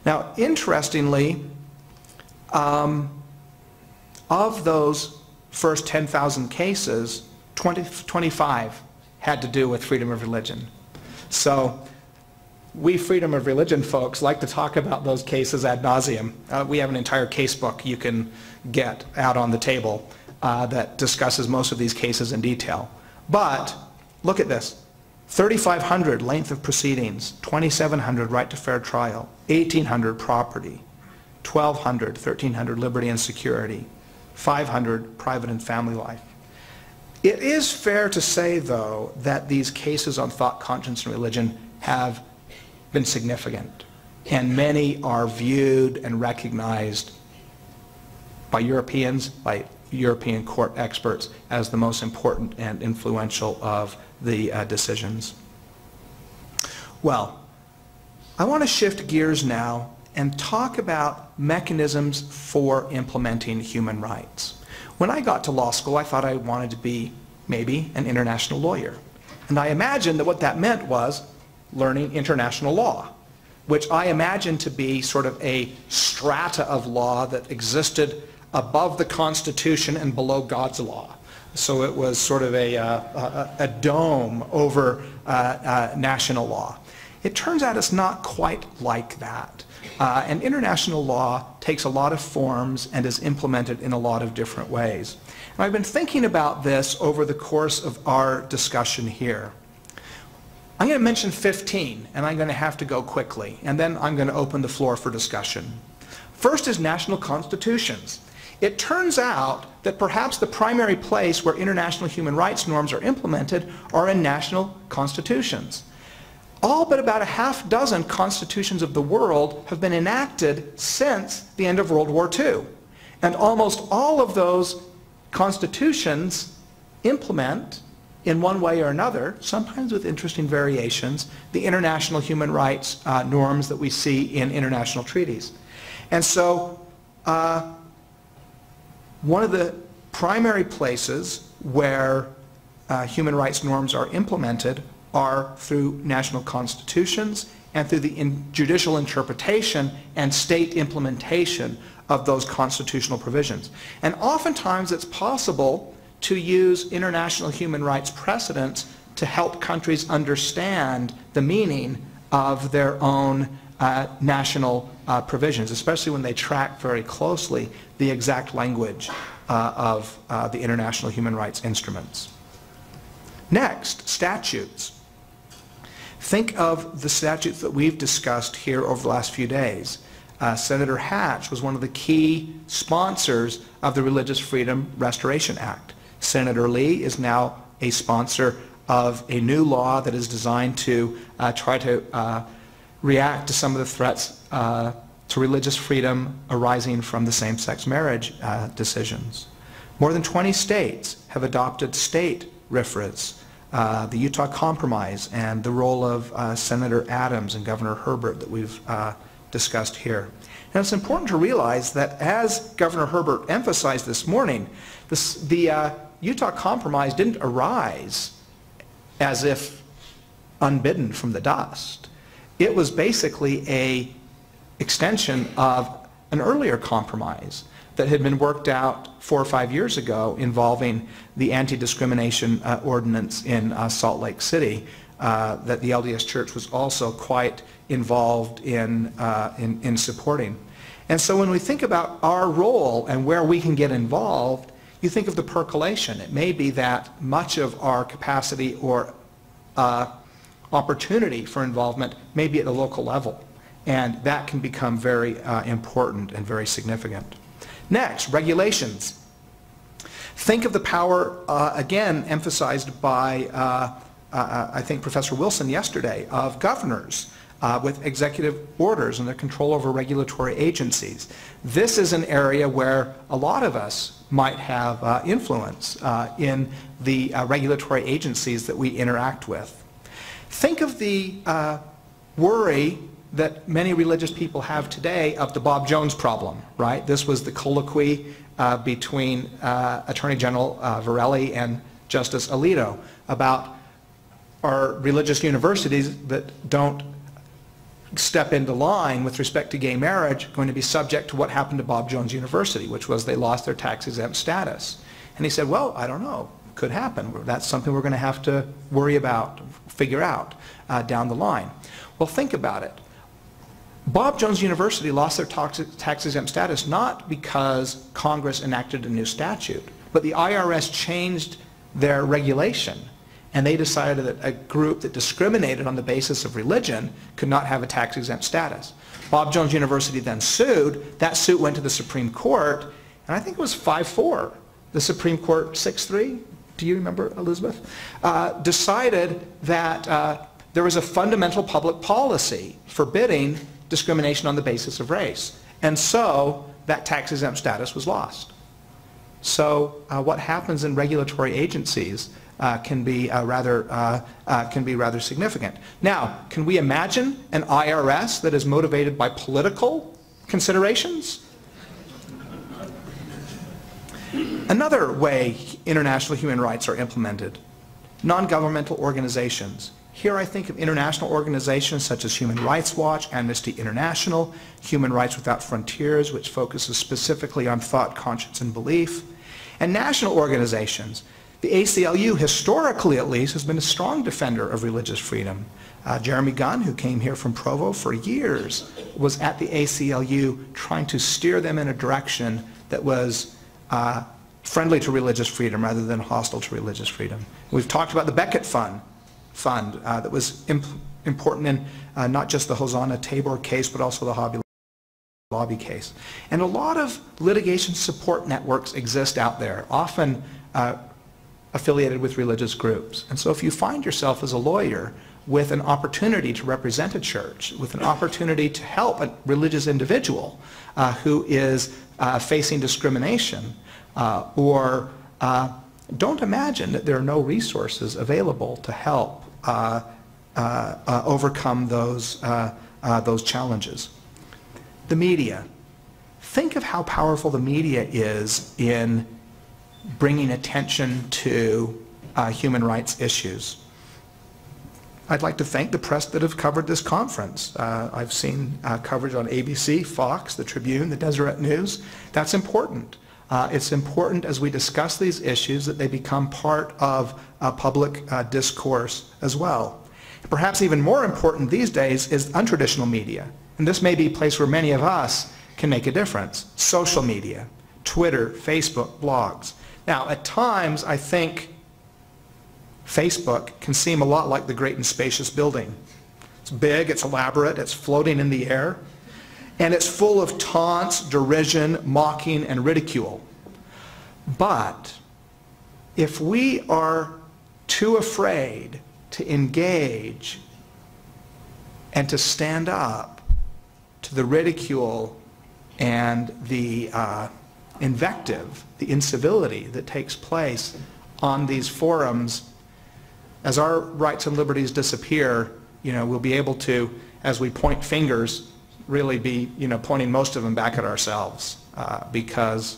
Now, interestingly, um, of those first 10,000 cases, 20, 25 had to do with freedom of religion. So we freedom of religion folks like to talk about those cases ad nauseum. Uh, we have an entire case book you can get out on the table uh, that discusses most of these cases in detail. But look at this. 3,500 length of proceedings, 2,700 right to fair trial, 1,800 property, 1,200, 1,300 liberty and security, 500 private and family life. It is fair to say, though, that these cases on thought, conscience, and religion have been significant, and many are viewed and recognized by Europeans, by European court experts, as the most important and influential of the uh, decisions. Well, I want to shift gears now and talk about mechanisms for implementing human rights. When I got to law school, I thought I wanted to be maybe an international lawyer. And I imagined that what that meant was learning international law, which I imagine to be sort of a strata of law that existed above the Constitution and below God's law. So it was sort of a, uh, a, a dome over uh, uh, national law. It turns out it's not quite like that. Uh, and international law takes a lot of forms and is implemented in a lot of different ways. And I've been thinking about this over the course of our discussion here. I'm going to mention 15, and I'm going to have to go quickly, and then I'm going to open the floor for discussion. First is national constitutions. It turns out that perhaps the primary place where international human rights norms are implemented are in national constitutions. All but about a half dozen constitutions of the world have been enacted since the end of World War II. And almost all of those constitutions implement in one way or another, sometimes with interesting variations, the international human rights uh, norms that we see in international treaties. And so uh, one of the primary places where uh, human rights norms are implemented are through national constitutions and through the in judicial interpretation and state implementation of those constitutional provisions. And oftentimes it's possible to use international human rights precedents to help countries understand the meaning of their own uh, national uh, provisions, especially when they track very closely the exact language uh, of uh, the international human rights instruments. Next, statutes. Think of the statutes that we've discussed here over the last few days. Uh, Senator Hatch was one of the key sponsors of the Religious Freedom Restoration Act. Senator Lee is now a sponsor of a new law that is designed to uh, try to uh, react to some of the threats uh, to religious freedom arising from the same-sex marriage uh, decisions. More than 20 states have adopted state RFRAs uh, the Utah Compromise and the role of uh, Senator Adams and Governor Herbert that we've discussed here. And it's important to realize that as Governor Herbert emphasized this morning, this, the Utah Compromise didn't arise as if unbidden from the dust. It was basically a extension of an earlier compromise that had been worked out four or five years ago involving the anti-discrimination uh, ordinance in uh, Salt Lake City uh, that the LDS Church was also quite involved in, uh, in, in supporting. And so when we think about our role and where we can get involved, you think of the percolation. It may be that much of our capacity or uh, opportunity for involvement may be at the local level. And that can become very uh, important and very significant. Next, regulations. Think of the power, uh, again, emphasized by, uh, uh, I think, Professor Wilson yesterday, of governors uh, with executive orders and their control over regulatory agencies. This is an area where a lot of us might have uh, influence uh, in the regulatory agencies that we interact with. Think of the worry that many religious people have today of the Bob Jones problem, right? This was the colloquy uh, between uh, Attorney General uh, Verrilli and Justice Alito about our religious universities that don't step into line with respect to gay marriage going to be subject to what happened to Bob Jones University, which was they lost their tax-exempt status. And he said, well, I don't know. Could happen. That's something we're going to have to worry about, figure out uh, down the line. Well, think about it. Bob Jones University lost their tax-exempt status not because Congress enacted a new statute, but the IRS changed their regulation. And they decided that a group that discriminated on the basis of religion could not have a tax-exempt status. Bob Jones University then sued. That suit went to the Supreme Court, and I think it was 5-4. The Supreme Court, 6-3, do you remember, Elizabeth? Uh, decided that uh, there was a fundamental public policy forbidding discrimination on the basis of race. And so that tax-exempt status was lost. So uh, what happens in regulatory agencies uh, can be uh, rather uh, uh, can be rather significant. Now, can we imagine an IRS that is motivated by political considerations? Another way international human rights are implemented, non-governmental organizations. Here I think of international organizations such as Human Rights Watch, Amnesty International, Human Rights Without Frontiers, which focuses specifically on thought, conscience, and belief, and national organizations. The ACLU, historically at least, has been a strong defender of religious freedom. Uh, Jeremy Gunn, who came here from Provo for years, was at the ACLU trying to steer them in a direction that was uh, friendly to religious freedom rather than hostile to religious freedom. We've talked about the Becket Fund, fund uh, that was imp important in uh, not just the Hosanna Tabor case, but also the Hobby Lobby case. And a lot of litigation support networks exist out there, often uh, affiliated with religious groups. And so if you find yourself as a lawyer with an opportunity to represent a church, with an opportunity to help a religious individual uh, who is uh, facing discrimination, uh, or uh, don't imagine that there are no resources available to help uh, uh, overcome those, those challenges. The media. Think of how powerful the media is in bringing attention to uh, human rights issues. I'd like to thank the press that have covered this conference. Uh, I've seen uh, coverage on ABC, Fox, the Tribune, the Deseret News. That's important. Uh, it's important as we discuss these issues that they become part of public uh, discourse as well. Perhaps even more important these days is untraditional media. And this may be a place where many of us can make a difference. Social media, Twitter, Facebook, blogs. Now, at times, I think Facebook can seem a lot like the great and spacious building. It's big, it's elaborate, it's floating in the air, and it's full of taunts, derision, mocking, and ridicule. But if we are too afraid to engage and to stand up to the ridicule and the uh, invective, the incivility that takes place on these forums, as our rights and liberties disappear, you know, we'll be able to, as we point fingers, really be, you know, pointing most of them back at ourselves uh, because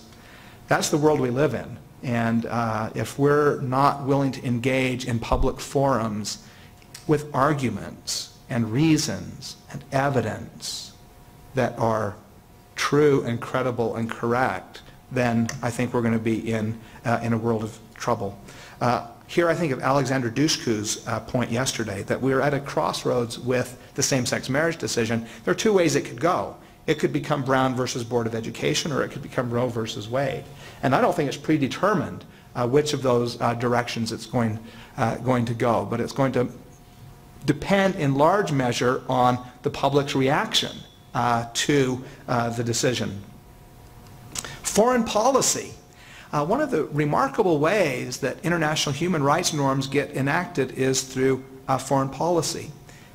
that's the world we live in. And uh, if we're not willing to engage in public forums with arguments and reasons and evidence that are true and credible and correct, then I think we're going to be in, uh, in a world of trouble. Uh, here I think of Alexander Dushku's uh, point yesterday, that we're at a crossroads with the same-sex marriage decision. There are two ways it could go. It could become Brown versus Board of Education, or it could become Roe versus Wade. And I don't think it's predetermined uh, which of those uh, directions it's going, uh, going to go, but it's going to depend in large measure on the public's reaction uh, to uh, the decision. Foreign policy. Uh, one of the remarkable ways that international human rights norms get enacted is through foreign policy,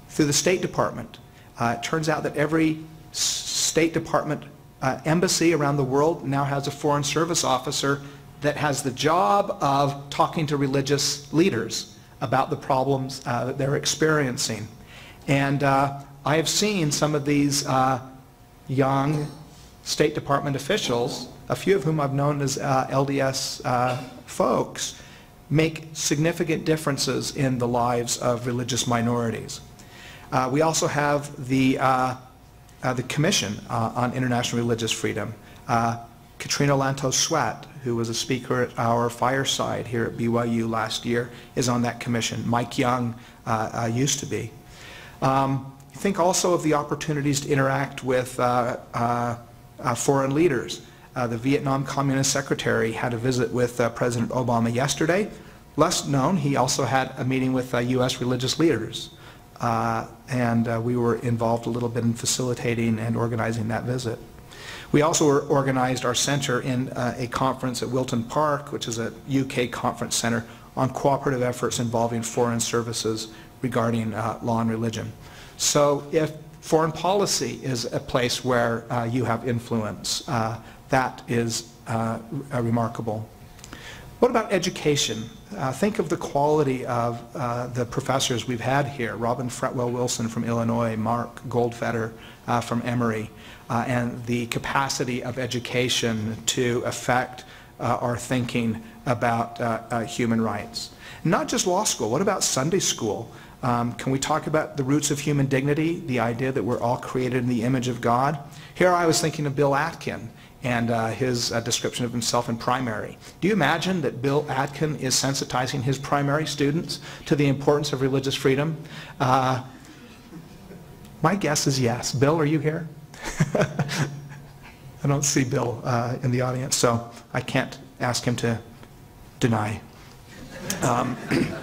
through the State Department. it turns out that every State Department uh, embassy around the world now has a foreign service officer that has the job of talking to religious leaders about the problems uh, that they're experiencing. And uh, I have seen some of these uh, young State Department officials, a few of whom I've known as uh, LDS uh, folks, make significant differences in the lives of religious minorities. we also have the uh, the Commission uh, on International Religious Freedom. Uh, Katrina Lantos Swett, who was a speaker at our fireside here at BYU last year, is on that commission. Mike Young uh, uh, used to be. Um, think also of the opportunities to interact with uh, foreign leaders. The Vietnam Communist Secretary had a visit with President Obama yesterday. less known, he also had a meeting with uh, U.S. religious leaders, uh, and uh, we were involved a little bit in facilitating and organizing that visit. We also organized our center in uh, a conference at Wilton Park, which is a UK conference center on cooperative efforts involving foreign services regarding uh, law and religion. So if foreign policy is a place where uh, you have influence, uh, that is uh, remarkable. What about education? Uh, think of the quality of uh, the professors we've had here. Robin Fretwell Wilson from Illinois, Mark Goldfeder uh, from Emory, uh, and the capacity of education to affect uh, our thinking about uh, human rights. Not just law school, what about Sunday school? Um, can we talk about the roots of human dignity, the idea that we're all created in the image of God? Here I was thinking of Bill Atkin and uh, his uh, description of himself in primary. Do you imagine that Bill Atkin is sensitizing his primary students to the importance of religious freedom? Uh, my guess is yes. Bill, are you here? I don't see Bill uh, in the audience, so I can't ask him to deny. Um,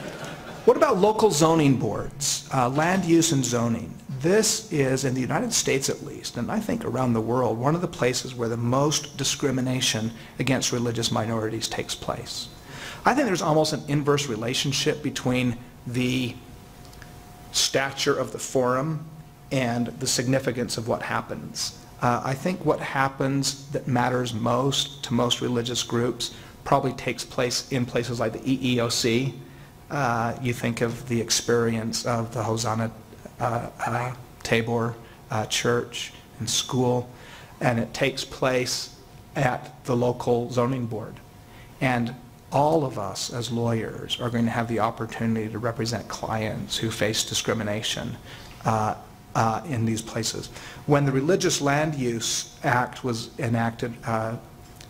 What about local zoning boards, uh, land use and zoning? This is, in the United States at least, and I think around the world, one of the places where the most discrimination against religious minorities takes place. I think there's almost an inverse relationship between the stature of the forum and the significance of what happens. Uh, I think what happens that matters most to most religious groups probably takes place in places like the EEOC. Uh, you think of the experience of the Hosanna uh, Tabor uh, church and school, and it takes place at the local zoning board. And all of us as lawyers are going to have the opportunity to represent clients who face discrimination uh, uh, in these places. When the Religious Land Use Act was enacted, uh,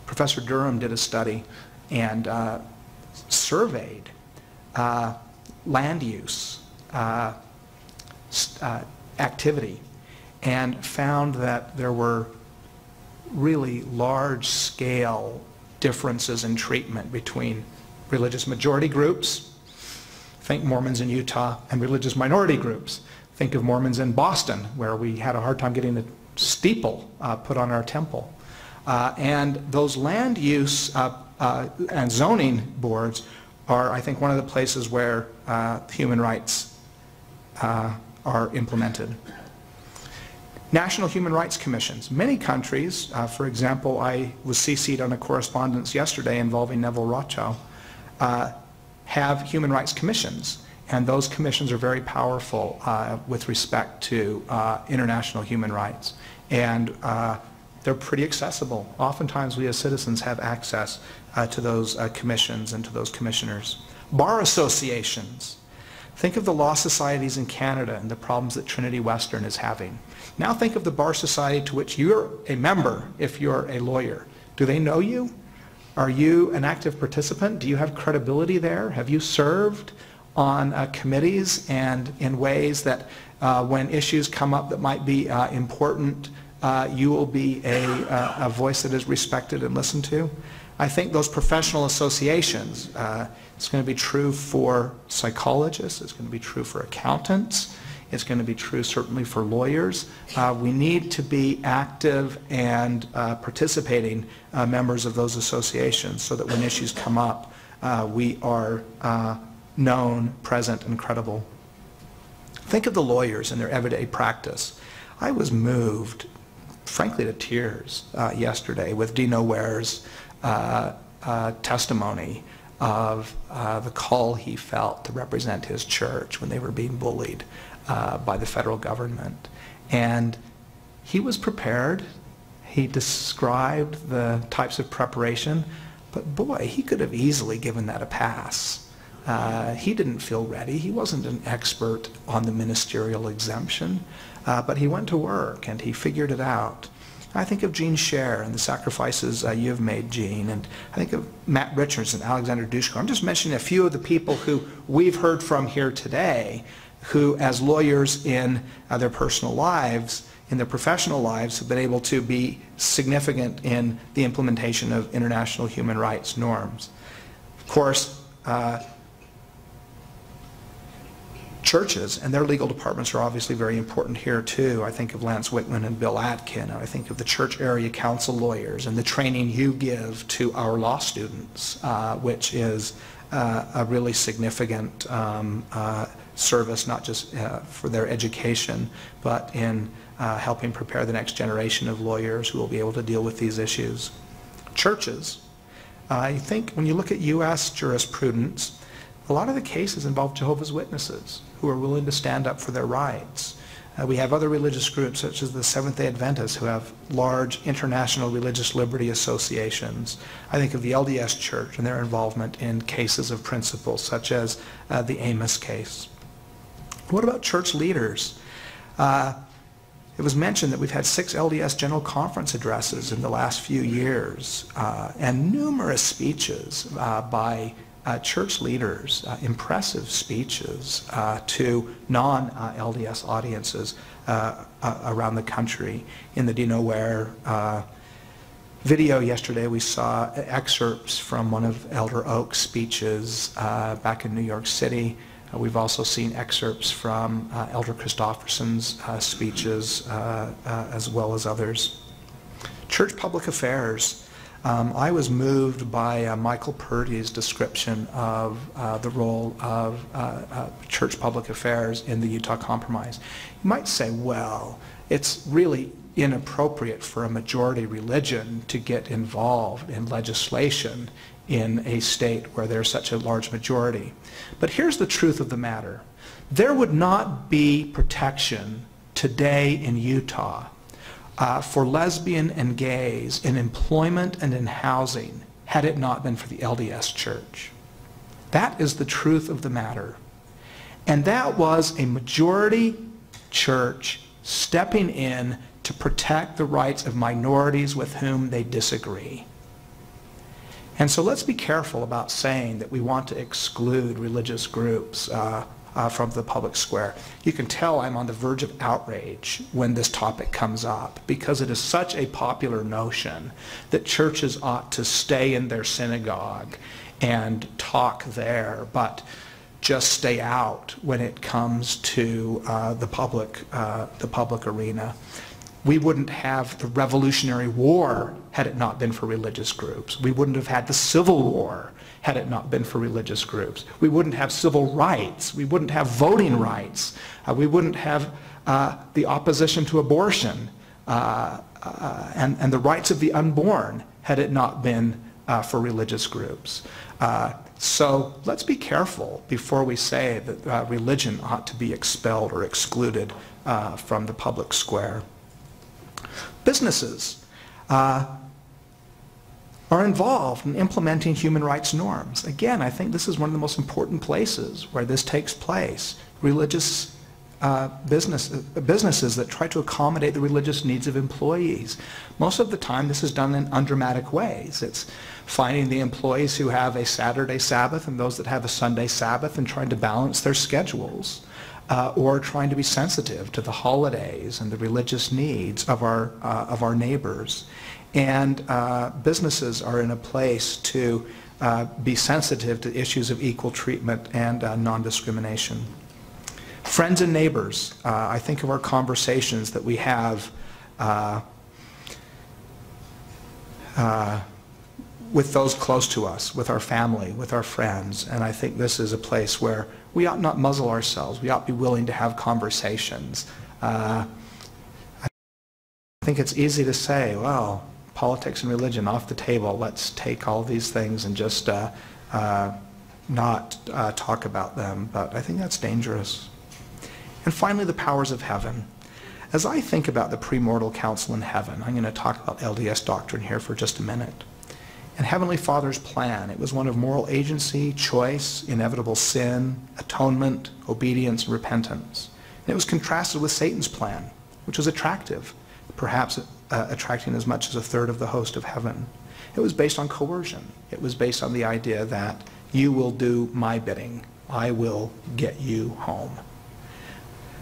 Professor Durham did a study and uh, surveyed uh, land use uh, activity and found that there were really large-scale differences in treatment between religious majority groups, think Mormons in Utah, and religious minority groups. Think of Mormons in Boston, where we had a hard time getting a steeple uh, put on our temple. Uh, And those land use uh, uh, and zoning boards are, I think, one of the places where uh, human rights uh, are implemented. National Human Rights Commissions. Many countries, uh, for example, I was CC'd on a correspondence yesterday involving Neville Rochow, uh, have human rights commissions. And those commissions are very powerful uh, with respect to uh, international human rights. And uh, they're pretty accessible. Oftentimes, we as citizens have access uh, to those commissions and to those commissioners. Bar associations. Think of the law societies in Canada and the problems that Trinity Western is having. Now think of the bar society to which you're a member if you're a lawyer. Do they know you? Are you an active participant? Do you have credibility there? Have you served on uh, committees and in ways that uh, when issues come up that might be uh, important, uh, you will be a, uh, a voice that is respected and listened to? I think those professional associations, uh, it's going to be true for psychologists, it's going to be true for accountants, it's going to be true certainly for lawyers. Uh, we need to be active and uh, participating uh, members of those associations so that when issues come up, uh, we are uh, known, present, and credible. Think of the lawyers in their everyday practice. I was moved, frankly, to tears uh, yesterday with Dino Ware's testimony of uh, the call he felt to represent his church when they were being bullied uh, by the federal government. And he was prepared. He described the types of preparation, but boy, he could have easily given that a pass. Uh, he didn't feel ready. He wasn't an expert on the ministerial exemption, uh, but he went to work and he figured it out. I think of Gene Schaerr and the sacrifices uh, you've made, Gene, and I think of Matt Richards and Alexander Dushku. I'm just mentioning a few of the people who we've heard from here today who, as lawyers in uh, their personal lives, in their professional lives, have been able to be significant in the implementation of international human rights norms. Of course, uh, churches, and their legal departments are obviously very important here too. I think of Lance Wickman and Bill Atkin, and I think of the church area council lawyers and the training you give to our law students, uh, which is uh, a really significant um, uh, service, not just uh, for their education, but in uh, helping prepare the next generation of lawyers who will be able to deal with these issues. Churches, I think when you look at U.S. jurisprudence, a lot of the cases involve Jehovah's Witnesses who are willing to stand up for their rights. Uh, we have other religious groups such as the Seventh-day Adventists who have large international religious liberty associations. I think of the LDS Church and their involvement in cases of principle such as uh, the Amos case. What about church leaders? Uh, it was mentioned that we've had six LDS General Conference addresses in the last few years uh, and numerous speeches uh, by uh, church leaders, uh, impressive speeches uh, to non-LDS audiences uh, around the country. In the Do video yesterday, we saw excerpts from one of Elder Oaks' speeches back in New York City. Uh, we've also seen excerpts from uh, Elder Christofferson's uh, speeches as well as others. Church public affairs. Um, I was moved by uh, Michael Purdy's description of uh, the role of uh, uh, church public affairs in the Utah Compromise. You might say, well, it's really inappropriate for a majority religion to get involved in legislation in a state where there's such a large majority. But here's the truth of the matter. There would not be protection today in Utah uh, for lesbian and gays in employment and in housing had it not been for the LDS Church. That is the truth of the matter. And that was a majority church stepping in to protect the rights of minorities with whom they disagree. And so let's be careful about saying that we want to exclude religious groups uh, uh, from the public square. You can tell I'm on the verge of outrage when this topic comes up because it is such a popular notion that churches ought to stay in their synagogue and talk there, but just stay out when it comes to uh, the public, uh, the public arena. We wouldn't have the Revolutionary War had it not been for religious groups. We wouldn't have had the Civil War had it not been for religious groups. We wouldn't have civil rights. We wouldn't have voting rights. Uh, we wouldn't have uh, the opposition to abortion uh, uh and, and the rights of the unborn had it not been uh, for religious groups. Uh, so let's be careful before we say that religion ought to be expelled or excluded from the public square. Businesses are involved in implementing human rights norms. Again, I think this is one of the most important places where this takes place. Religious uh, business, uh, businesses that try to accommodate the religious needs of employees. Most of the time this is done in undramatic ways. It's finding the employees who have a Saturday Sabbath and those that have a Sunday Sabbath and trying to balance their schedules. Uh, or trying to be sensitive to the holidays and the religious needs of our, uh, of our neighbors and uh, businesses are in a place to uh, be sensitive to issues of equal treatment and uh, non-discrimination. Friends and neighbors, uh, I think of our conversations that we have uh, uh, with those close to us, with our family, with our friends, and I think this is a place where we ought not muzzle ourselves. We ought to be willing to have conversations. I think it's easy to say, well, politics and religion off the table. Let's take all these things and just uh, uh, not uh, talk about them. But I think that's dangerous. And finally, the powers of heaven. As I think about the premortal council in heaven, I'm going to talk about LDS doctrine here for just a minute. And Heavenly Father's plan, it was one of moral agency, choice, inevitable sin, atonement, obedience, and repentance. And it was contrasted with Satan's plan, which was attractive, perhaps uh, attracting as much as a third of the host of heaven. It was based on coercion. It was based on the idea that you will do my bidding. I will get you home.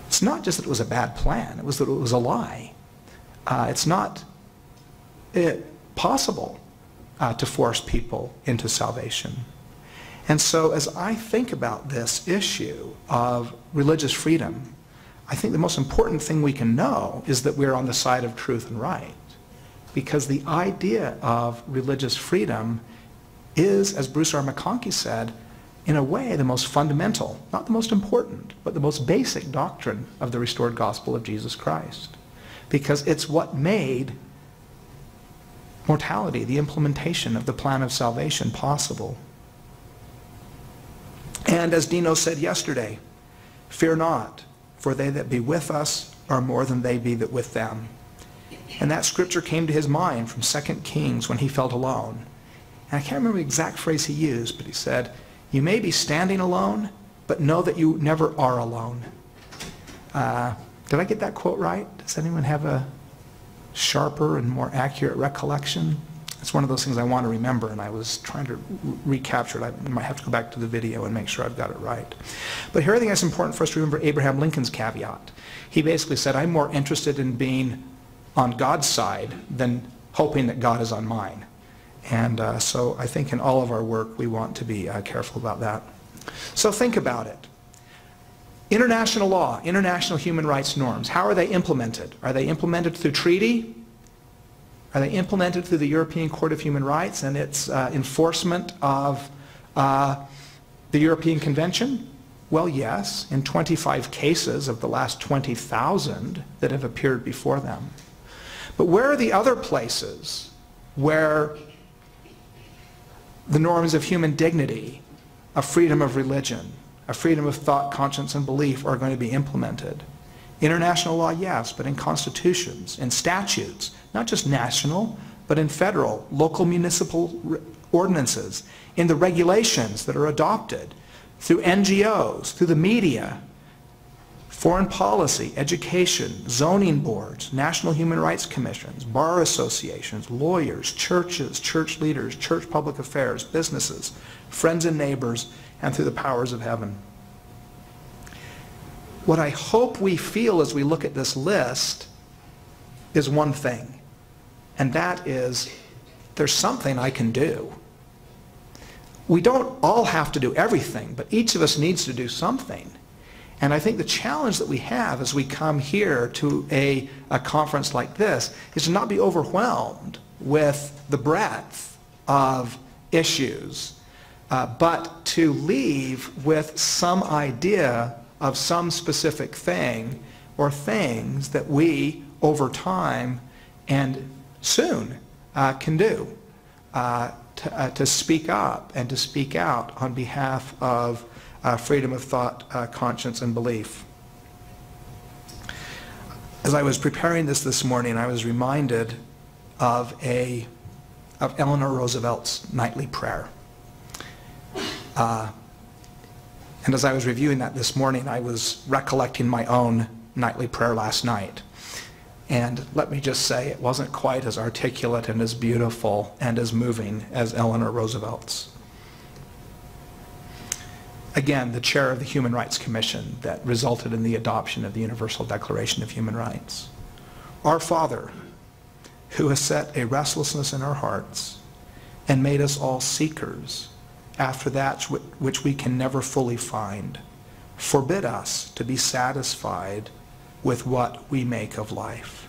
It's not just that it was a bad plan. It was that it was a lie. Uh, it's not it, possible uh, to force people into salvation. And so as I think about this issue of religious freedom, I think the most important thing we can know is that we're on the side of truth and right. Because the idea of religious freedom is, as Bruce R. McConkie said, in a way the most fundamental, not the most important, but the most basic doctrine of the restored gospel of Jesus Christ. Because it's what made mortality, the implementation of the plan of salvation, possible. And as Dino said yesterday, fear not, for they that be with us are more than they be that with them. And that scripture came to his mind from 2 Kings when he felt alone. And I can't remember the exact phrase he used, but he said, you may be standing alone, but know that you never are alone. Uh, did I get that quote right? Does anyone have a sharper and more accurate recollection? It's one of those things I want to remember, and I was trying to re recapture it. I might have to go back to the video and make sure I've got it right. But here I think it's important for us to remember Abraham Lincoln's caveat. He basically said, I'm more interested in being on God's side than hoping that God is on mine. And uh, so I think in all of our work we want to be uh, careful about that. So think about it. International law, international human rights norms, how are they implemented? Are they implemented through treaty? Are they implemented through the European Court of Human Rights and its uh, enforcement of uh, the European Convention? Well, yes, in 25 cases of the last 20,000 that have appeared before them. But where are the other places where the norms of human dignity, of freedom of religion, of freedom of thought, conscience, and belief are going to be implemented. International law, yes, but in constitutions, in statutes, not just national, but in federal, local municipal ordinances, in the regulations that are adopted, through NGOs, through the media, foreign policy, education, zoning boards, national human rights commissions, bar associations, lawyers, churches, church leaders, church public affairs, businesses, friends and neighbors, and through the powers of heaven. What I hope we feel as we look at this list is one thing, and that is there's something I can do. We don't all have to do everything, but each of us needs to do something. And I think the challenge that we have as we come here to a, a conference like this is to not be overwhelmed with the breadth of issues, uh, but to leave with some idea of some specific thing or things that we, over time and soon, uh, can do uh, to, uh, to speak up and to speak out on behalf of uh, freedom of thought, uh, conscience, and belief. As I was preparing this this morning, I was reminded of a of Eleanor Roosevelt's nightly prayer. And as I was reviewing that this morning, I was recollecting my own nightly prayer last night. And let me just say, it wasn't quite as articulate and as beautiful and as moving as Eleanor Roosevelt's again, the chair of the Human Rights Commission that resulted in the adoption of the Universal Declaration of Human Rights. Our Father, who has set a restlessness in our hearts and made us all seekers after that which we can never fully find, forbid us to be satisfied with what we make of life.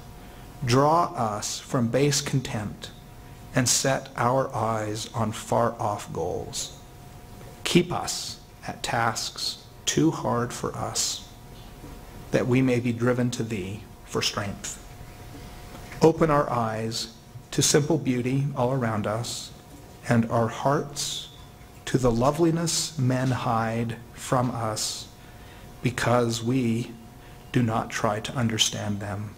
Draw us from base contempt and set our eyes on far-off goals. Keep us at tasks too hard for us, that we may be driven to thee for strength. Open our eyes to simple beauty all around us, and our hearts to the loveliness men hide from us because we do not try to understand them.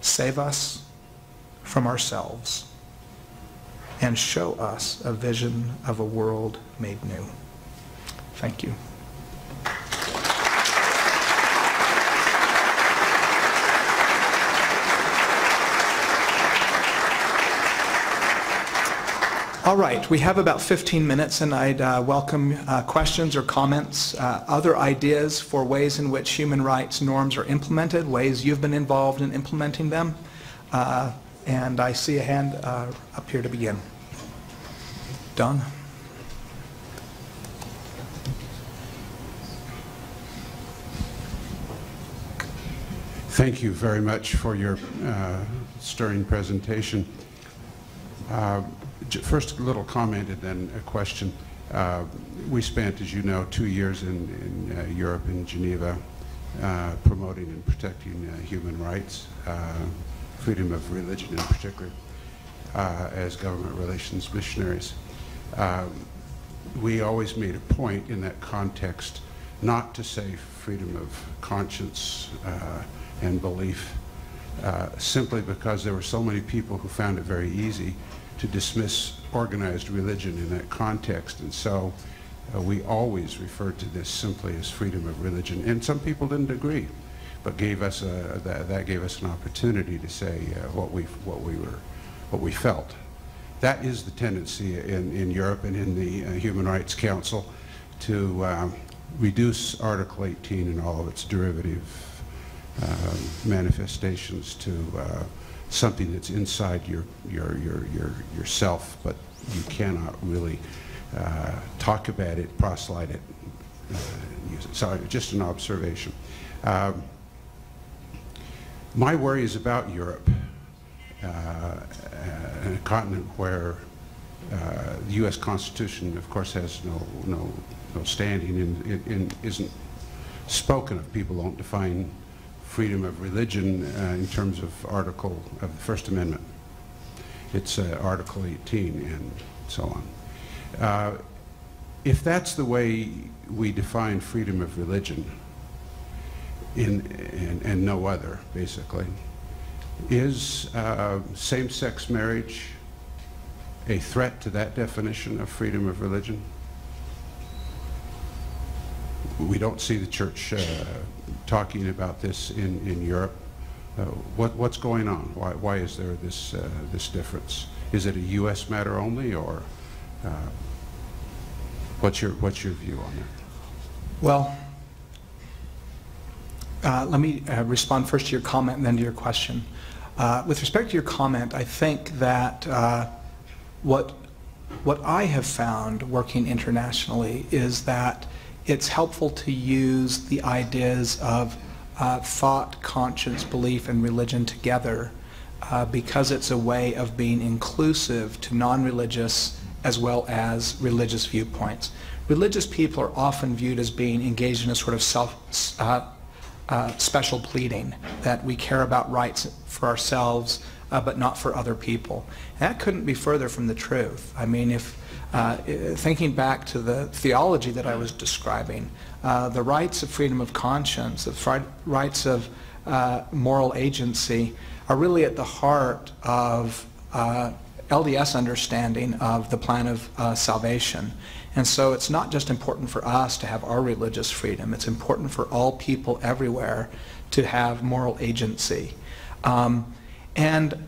Save us from ourselves and show us a vision of a world made new. Thank you. All right, we have about 15 minutes and I'd uh, welcome uh, questions or comments, uh, other ideas for ways in which human rights norms are implemented, ways you've been involved in implementing them. Uh, and I see a hand uh, up here to begin. Don? Thank you very much for your uh, stirring presentation. First, a little comment and then a question. Uh, We spent, as you know, two years in in uh, Europe, in Geneva, uh, promoting and protecting uh, human rights, uh, freedom of religion in particular, uh, as government relations missionaries. We always made a point in that context not to say freedom of conscience and belief simply because there were so many people who found it very easy to dismiss organized religion in that context. And so uh, we always referred to this simply as freedom of religion. And some people didn't agree, but gave us a, that, that gave us an opportunity to say uh, what, we, what, we were, what we felt. That is the tendency in, in Europe and in the uh, Human Rights Council to um, reduce Article 18 and all of its derivative uh, manifestations to uh, something that's inside your, your, your, your, yourself, but you cannot really uh, talk about it, proselyte it, uh, it. Just an observation. Um, my worry is about Europe, uh, a continent where uh, the U.S. Constitution, of course, has no, no, no standing and, and- and isn't spoken of. People don't define freedom of religion uh, in terms of Article of the First Amendment. It's uh, Article 18 and so on. Uh, If that's the way we define freedom of religion, in, and, and no other, basically, is uh, same-sex marriage a threat to that definition of freedom of religion? We don't see the church uh, talking about this in, in Europe. Uh, what, what's going on? Why, why is there this, uh, this difference? Is it a U.S. matter only, or uh, what's, your, what's your view on that? Well, uh, let me uh, respond first to your comment and then to your question. Uh, With respect to your comment, I think that what, what I have found working internationally is that it's helpful to use the ideas of uh, thought, conscience, belief, and religion together uh, because it's a way of being inclusive to non-religious as well as religious viewpoints. Religious people are often viewed as being engaged in a sort of self, uh, uh, special pleading, that we care about rights for ourselves, uh, but not for other people. And that couldn't be further from the truth. I mean, if uh, thinking back to the theology that I was describing, uh, the rights of freedom of conscience, the rights of uh, moral agency, are really at the heart of uh, LDS understanding of the plan of uh, salvation. And so it's not just important for us to have our religious freedom, it's important for all people everywhere to have moral agency. Um, and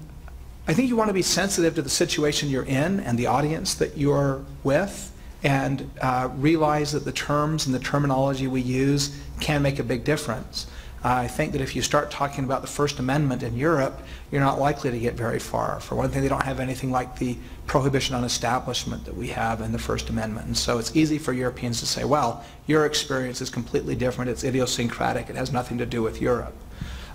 I think you want to be sensitive to the situation you're in and the audience that you're with and uh, realize that the terms and the terminology we use can make a big difference. I think that if you start talking about the First Amendment in Europe, you're not likely to get very far. For one thing, they don't have anything like the prohibition on establishment that we have in the First Amendment. And so it's easy for Europeans to say, well, your experience is completely different, it's idiosyncratic, it has nothing to do with Europe.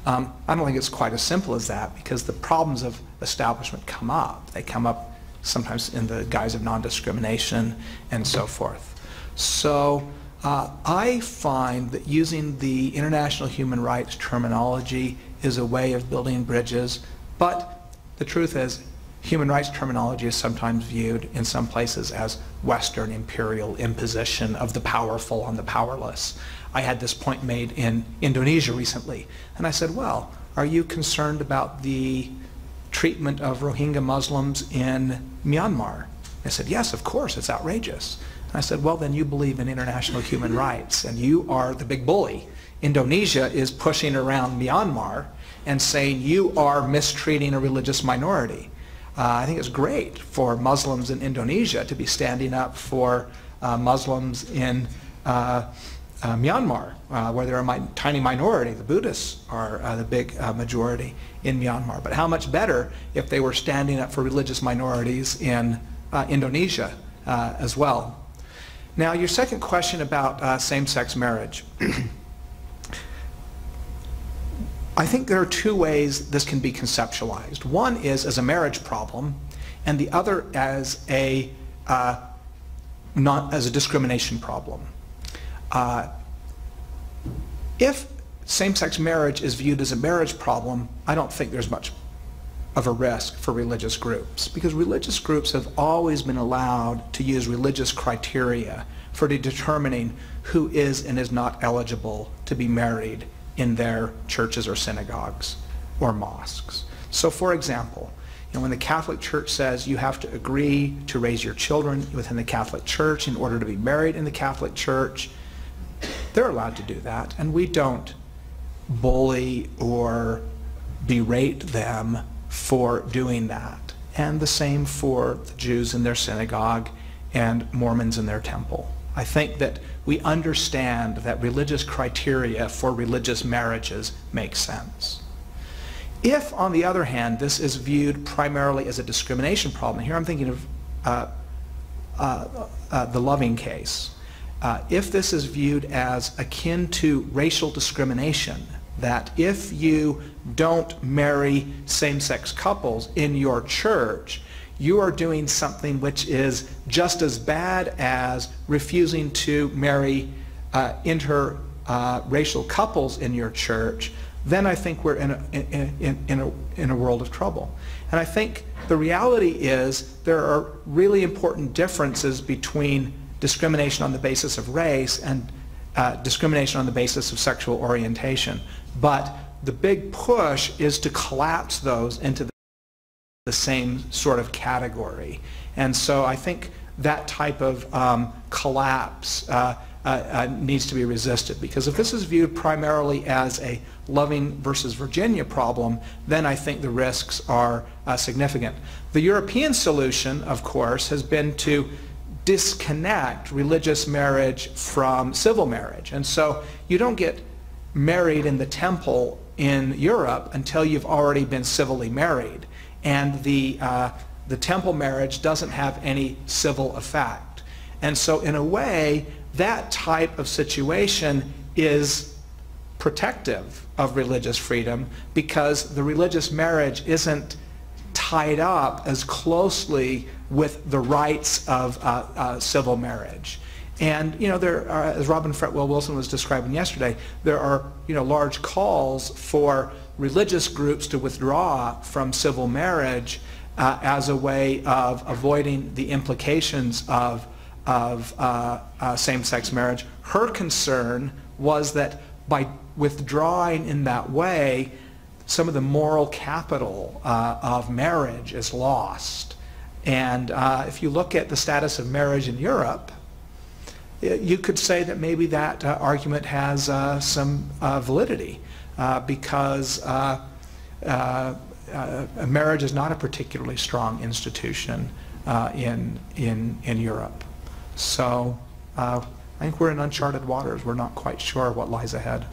Um, I don't think it's quite as simple as that because the problems of establishment come up. They come up sometimes in the guise of non-discrimination and so forth. So uh, I find that using the international human rights terminology is a way of building bridges, but the truth is human rights terminology is sometimes viewed in some places as Western imperial imposition of the powerful on the powerless. I had this point made in Indonesia recently, and I said, well, are you concerned about the treatment of Rohingya Muslims in Myanmar? They said, yes, of course, it's outrageous. And I said, well, then you believe in international human rights, and you are the big bully. Indonesia is pushing around Myanmar and saying you are mistreating a religious minority. Uh, I think it's great for Muslims in Indonesia to be standing up for uh, Muslims in uh, uh, Myanmar, uh, where they're a mi tiny minority. The Buddhists are uh, the big uh, majority in Myanmar. But how much better if they were standing up for religious minorities in uh, Indonesia uh, as well. Now, your second question about same-sex marriage. I think there are two ways this can be conceptualized. One is as a marriage problem, and the other as a not as a discrimination problem. Uh, if same-sex marriage is viewed as a marriage problem, I don't think there's much of a risk for religious groups because religious groups have always been allowed to use religious criteria for determining who is and is not eligible to be married in their churches or synagogues or mosques. So for example, you know, when the Catholic Church says you have to agree to raise your children within the Catholic Church in order to be married in the Catholic Church, they're allowed to do that, and we don't bully or berate them for doing that. And the same for the Jews in their synagogue and Mormons in their temple. I think that we understand that religious criteria for religious marriages make sense. If, on the other hand, this is viewed primarily as a discrimination problem, here I'm thinking of uh, uh, uh, the Loving case. Uh, if this is viewed as akin to racial discrimination, that if you don't marry same-sex couples in your church, you are doing something which is just as bad as refusing to marry uh, interracial uh, couples in your church, then I think we're in a, in, in, in, a, in a world of trouble. And I think the reality is there are really important differences between discrimination on the basis of race and uh, discrimination on the basis of sexual orientation. But the big push is to collapse those into the same sort of category. And so I think that type of um, collapse uh, uh, uh, needs to be resisted because if this is viewed primarily as a Loving versus Virginia problem, then I think the risks are uh, significant. The European solution, of course, has been to disconnect religious marriage from civil marriage. And so you don't get married in the temple in Europe until you've already been civilly married and the, uh, the temple marriage doesn't have any civil effect. And so in a way, that type of situation is protective of religious freedom because the religious marriage isn't tied up as closely with the rights of uh, uh, civil marriage. And you know, there are, as Robin Fretwell Wilson was describing yesterday, there are you know large calls for religious groups to withdraw from civil marriage uh, as a way of avoiding the implications of, of uh, uh, same-sex marriage. Her concern was that by withdrawing in that way, some of the moral capital uh, of marriage is lost. And uh, if you look at the status of marriage in Europe, you could say that maybe that uh, argument has some validity uh, because uh, uh, marriage is not a particularly strong institution in, in, in Europe. So I think we're in uncharted waters. We're not quite sure what lies ahead.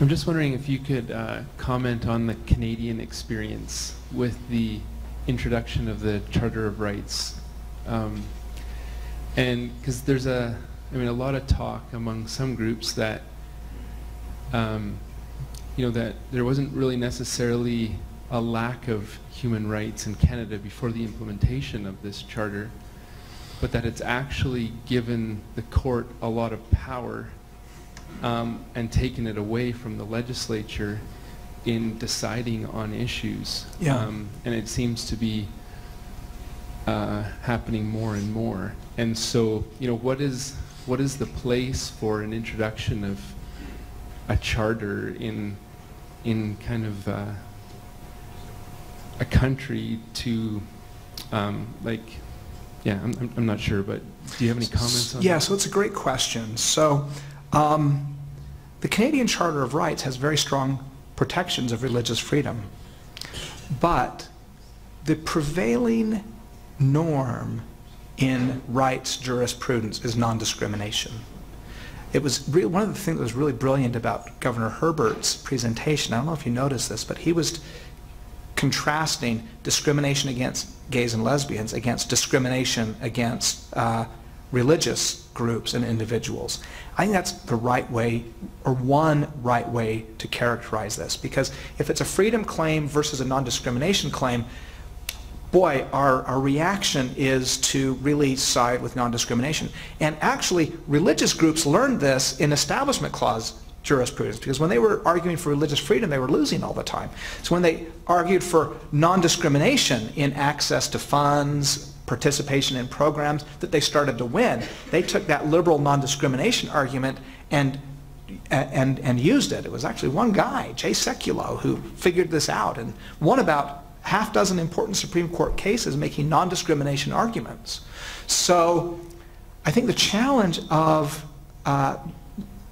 I'm just wondering if you could uh, comment on the Canadian experience with the introduction of the Charter of Rights. Um, and because there's a, I mean, a lot of talk among some groups that, um, you know, that there wasn't really necessarily a lack of human rights in Canada before the implementation of this charter, but that it's actually given the court a lot of power um, and taken it away from the legislature in deciding on issues. Yeah. Um, and it seems to be uh, happening more and more. And so, you know, what is what is the place for an introduction of a charter in in kind of uh, a country to um, like yeah I'm, I'm, not sure but do you have any comments on yeah that? so it's a great question so um, the Canadian Charter of Rights has very strong protections of religious freedom but the prevailing norm in rights jurisprudence is non-discrimination. It was one of the things that was really brilliant about Governor Herbert's presentation. I don't know if you noticed this, but he was contrasting discrimination against gays and lesbians against discrimination against uh, religious groups and individuals. I think that's the right way, or one right way to characterize this, because if it's a freedom claim versus a non-discrimination claim, boy, our, our reaction is to really side with non-discrimination. And actually, religious groups learned this in Establishment Clause jurisprudence, because when they were arguing for religious freedom, they were losing all the time. So when they argued for non-discrimination in access to funds, participation in programs, that they started to win, they took that liberal non-discrimination argument and and, and used it. It was actually one guy, Jay Sekulow, who figured this out and won about half dozen important Supreme Court cases making non-discrimination arguments. So I think the challenge of uh,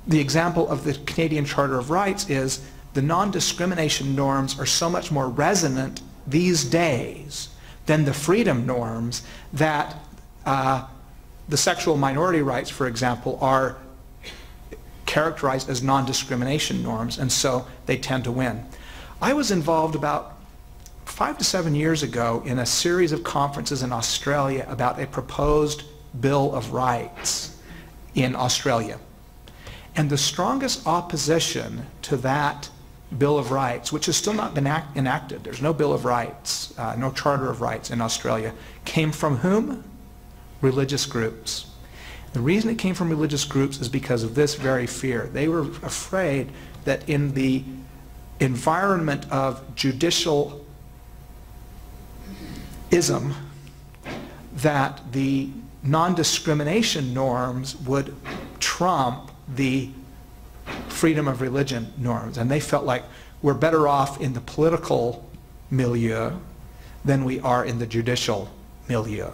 the example of the Canadian Charter of Rights is the non-discrimination norms are so much more resonant these days than the freedom norms that uh, the sexual minority rights, for example, are characterized as non-discrimination norms, and so they tend to win. I was involved about five to seven years ago in a series of conferences in Australia about a proposed Bill of Rights in Australia. And the strongest opposition to that Bill of Rights, which has still not been act enacted, there's no Bill of Rights, uh, no Charter of Rights in Australia, came from whom? Religious groups. The reason it came from religious groups is because of this very fear. They were afraid that in the environment of judicial ism, that the non-discrimination norms would trump the freedom of religion norms. And they felt like we're better off in the political milieu than we are in the judicial milieu.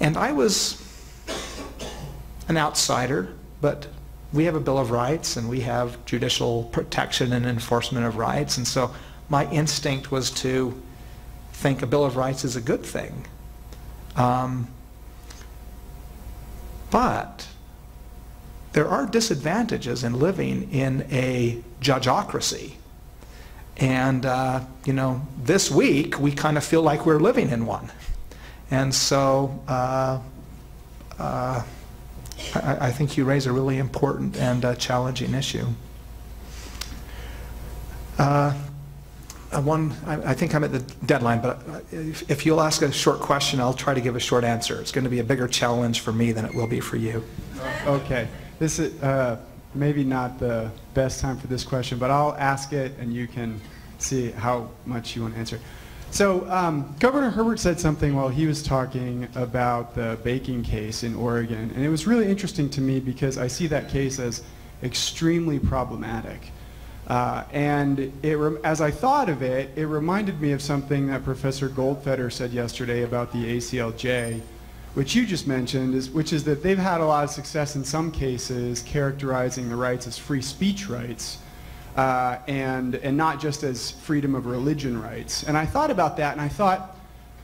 And I was an outsider, but we have a Bill of Rights and we have judicial protection and enforcement of rights. And so my instinct was to think a Bill of Rights is a good thing. Um, but there are disadvantages in living in a judgeocracy. And, uh, you know, this week we kind of feel like we're living in one. And so uh, uh, I, I, think you raise a really important and uh, challenging issue. Uh, one, I, I, think I'm at the deadline, but if, if, you'll ask a short question, I'll try to give a short answer. It's going to be a bigger challenge for me than it will be for you. Okay. This is uh, maybe not the best time for this question, but I'll ask it and you can see how much you want to answer. So um, Governor Herbert said something while he was talking about the baking case in Oregon, and it was really interesting to me because I see that case as extremely problematic. Uh, and it, as I thought of it, it reminded me of something that Professor Goldfeder said yesterday about the ACLJ, which you just mentioned, is, which is that they've had a lot of success in some cases characterizing the rights as free speech rights uh, and, and not just as freedom of religion rights. And I thought about that and I thought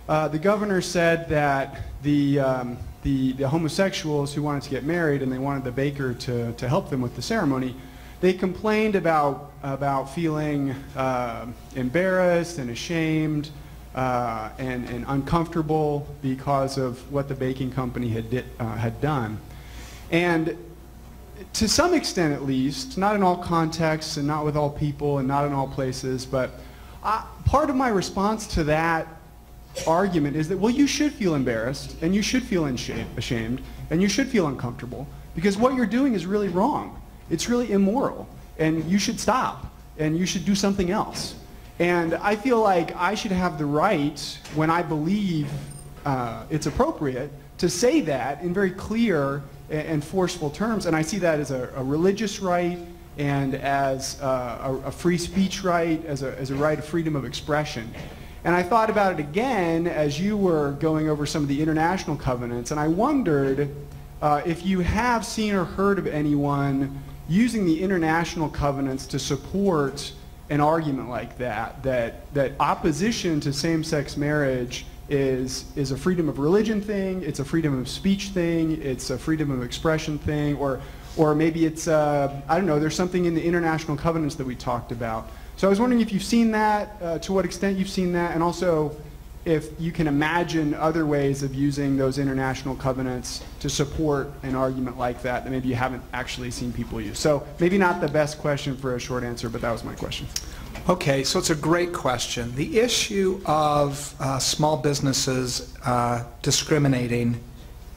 uh, the governor said that the, um, the, the homosexuals who wanted to get married and they wanted the baker to, to help them with the ceremony, they complained about, about feeling uh, embarrassed and ashamed uh, and, and, uncomfortable because of what the baking company had, uh, had done. And to some extent at least, not in all contexts and not with all people and not in all places, but uh, part of my response to that argument is that, well, you should feel embarrassed and you should feel ashamed and you should feel uncomfortable because what you're doing is really wrong. It's really immoral and you should stop and you should do something else. And I feel like I should have the right, when I believe uh, it's appropriate, to say that in very clear and, forceful terms. And I see that as a, a religious right and as uh, a, a, free speech right, as a, as a right of freedom of expression. And I thought about it again as you were going over some of the international covenants, and I wondered uh, if you have seen or heard of anyone using the international covenants to support an argument like that, that, that opposition to same-sex marriage is, is a freedom of religion thing, it's a freedom of speech thing, it's a freedom of expression thing, or, or maybe it's, uh, I don't know, there's something in the international covenants that we talked about. So I was wondering if you've seen that, uh, to what extent you've seen that, and also if you can imagine other ways of using those international covenants to support an argument like that that maybe you haven't actually seen people use. So maybe not the best question for a short answer, but that was my question. Okay, so it's a great question. The issue of uh, small businesses uh, discriminating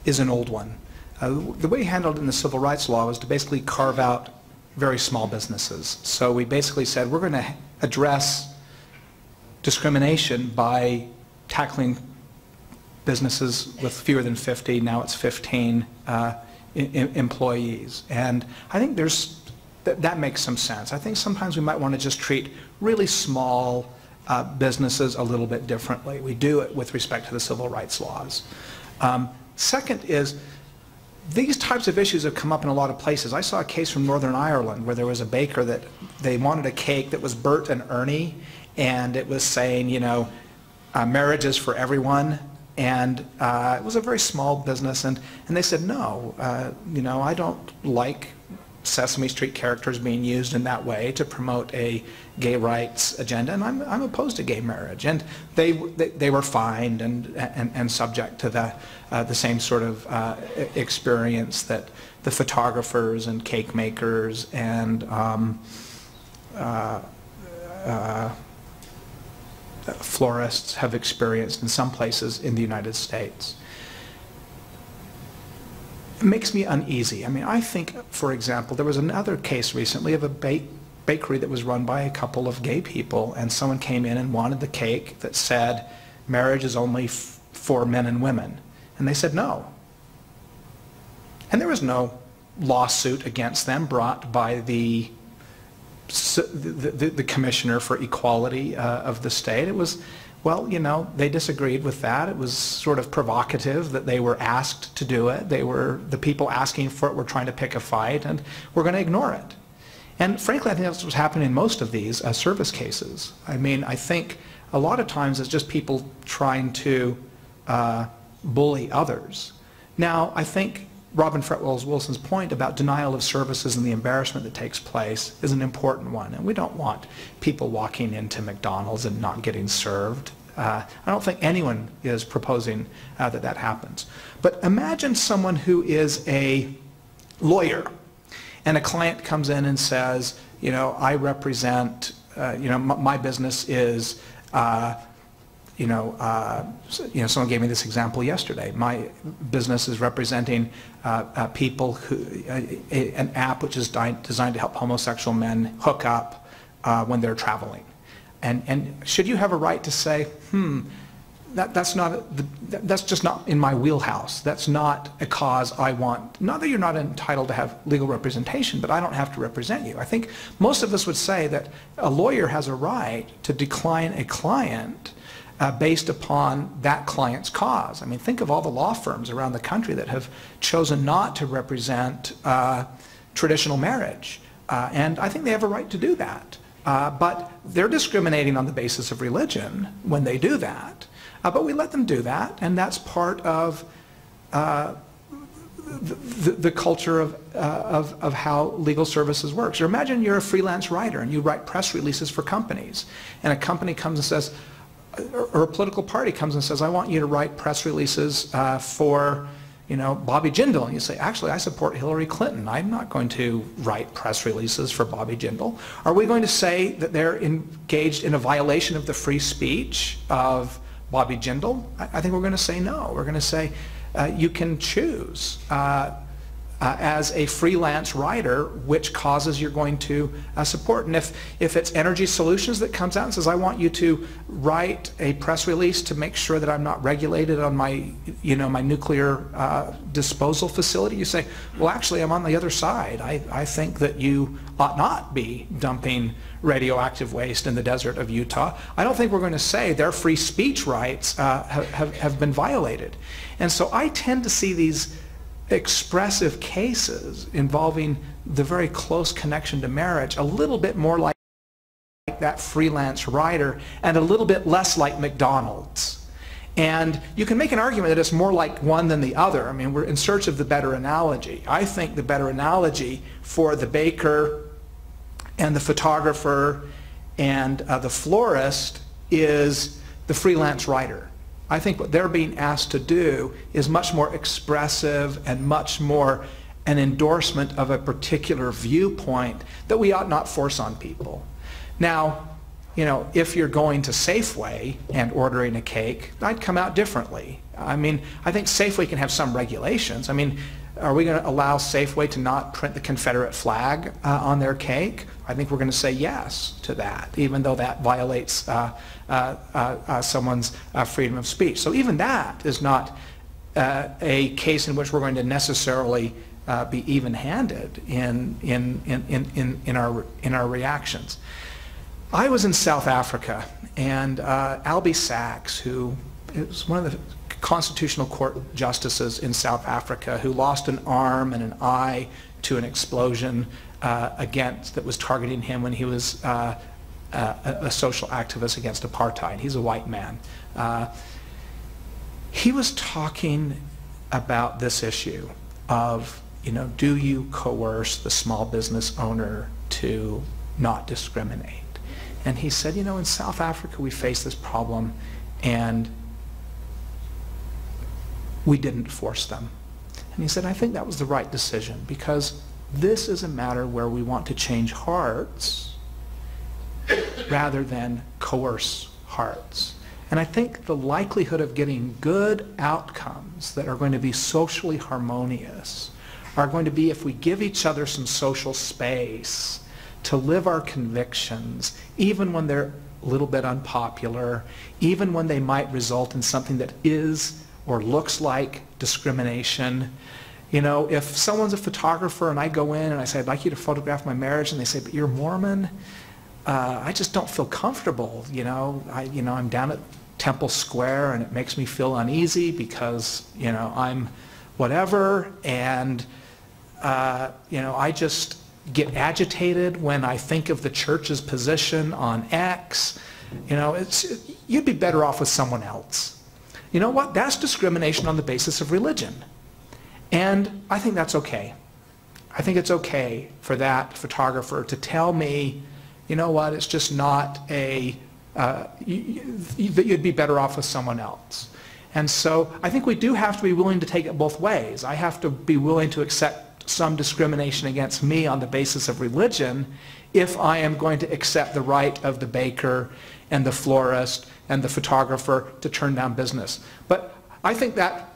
is an old one. Uh, the way handled in the civil rights law was to basically carve out very small businesses. So we basically said we're going to address discrimination by tackling businesses with fewer than 50, now it's 15 uh, employees. And I think there's, that, that makes some sense. I think sometimes we might want to just treat really small uh, businesses a little bit differently. We do it with respect to the civil rights laws. Um, Second is, these types of issues have come up in a lot of places. I saw a case from Northern Ireland where there was a baker that they wanted a cake that was Bert and Ernie, and it was saying, you know, uh, marriage is for everyone. And uh, it was a very small business, and, and they said, no, uh, you know, I don't like Sesame Street characters being used in that way to promote a gay rights agenda, and I'm, I'm opposed to gay marriage. And they, they, they were fined and, and, and subject to the, uh, the same sort of uh, experience that the photographers and cake makers and um, uh, uh, florists have experienced in some places in the United States. It makes me uneasy. I mean, I think, for example, there was another case recently of a ba- bakery that was run by a couple of gay people, and someone came in and wanted the cake that said, marriage is only for men and women. And they said no. And there was no lawsuit against them brought by the the, the, the commissioner for equality uh, of the state. It was, well, you know, they disagreed with that. It was sort of provocative that they were asked to do it. They were, the people asking for it were trying to pick a fight, and we're going to ignore it. And frankly, I think that's what's happening in most of these uh, service cases. I mean, I think a lot of times it's just people trying to uh, bully others. Now, I think Robin Fretwell Wilson's point about denial of services and the embarrassment that takes place is an important one. And we don't want people walking into McDonald's and not getting served. Uh, I don't think anyone is proposing uh, that that happens. But imagine someone who is a lawyer and a client comes in and says, you know, I represent, uh, you know, my business is, uh, you know, uh, you know, someone gave me this example yesterday. My business is representing uh, uh, people who, uh, a- an app which is designed to help homosexual men hook up uh, when they're traveling. And, and should you have a right to say, hmm, that, that's not, that- that's just not in my wheelhouse. That's not a cause I want. Not that you're not entitled to have legal representation, but I don't have to represent you. I think most of us would say that a lawyer has a right to decline a client uh, based upon that client's cause. I mean, think of all the law firms around the country that have chosen not to represent uh, traditional marriage. Uh, and I think they have a right to do that. Uh, but they're discriminating on the basis of religion when they do that. Uh, but we let them do that, and that's part of uh, the, the culture of, uh, of, of how legal services works. Or imagine you're a freelance writer and you write press releases for companies, and a company comes and says, or a political party comes and says, I want you to write press releases uh, for, you know, Bobby Jindal. And you say, actually, I support Hillary Clinton. I'm not going to write press releases for Bobby Jindal. Are we going to say that they're engaged in a violation of the free speech of Bobby Jindal? I, I think we're going to say no. We're going to say uh, you can choose. Uh, uh, as a freelance writer, which causes you're going to uh, support. And if, if it's Energy Solutions that comes out and says, I want you to write a press release to make sure that I'm not regulated on my, you know, my nuclear uh, disposal facility, you say, well, actually, I'm on the other side. I, I think that you ought not be dumping radioactive waste in the desert of Utah. I don't think we're going to say their free speech rights uh, have, have, have been violated. And so I tend to see these expressive cases involving the very close connection to marriage a little bit more like that freelance writer and a little bit less like McDonald's. And you can make an argument that it's more like one than the other. I mean, we're in search of the better analogy. I think the better analogy for the baker and the photographer and uh, the florist is the freelance writer. I think what they're being asked to do is much more expressive and much more an endorsement of a particular viewpoint that we ought not force on people. Now, you know, if you're going to Safeway and ordering a cake, I'd come out differently. I mean, I think Safeway can have some regulations. I mean, are we going to allow Safeway to not print the Confederate flag uh, on their cake? I think we're going to say yes to that, even though that violates uh, uh, uh, uh, someone's uh, freedom of speech. So even that is not a case in which we're going to necessarily be even-handed in, in, in, in, in, our, in our reactions. I was in South Africa, and Albie Sachs, who is one of the Constitutional Court justices in South Africa, who lost an arm and an eye to an explosion uh, against that was targeting him when he was uh, uh, a, a social activist against apartheid. He's a white man. Uh, he was talking about this issue of, you know, do you coerce the small business owner to not discriminate? And he said, you know, in South Africa we face this problem and we didn't force them. And he said, I think that was the right decision because this is a matter where we want to change hearts rather than coerce hearts. And I think the likelihood of getting good outcomes that are going to be socially harmonious are going to be if we give each other some social space to live our convictions, even when they're a little bit unpopular, even when they might result in something that is or looks like discrimination. You know, if someone's a photographer and I go in and I say, I'd like you to photograph my marriage, and they say, but you're Mormon, uh, I just don't feel comfortable, you know. I, you know, I'm down at Temple Square and it makes me feel uneasy because, you know, I'm whatever, and, uh, you know, I just get agitated when I think of the church's position on X. You know, it's, you'd be better off with someone else. You know what? That's discrimination on the basis of religion. And I think that's okay. I think it's okay for that photographer to tell me, you know what, it's just not a, uh, you, you'd be better off with someone else. And so I think we do have to be willing to take it both ways. I have to be willing to accept some discrimination against me on the basis of religion if I am going to accept the right of the baker and the florist and the photographer to turn down business. But I think that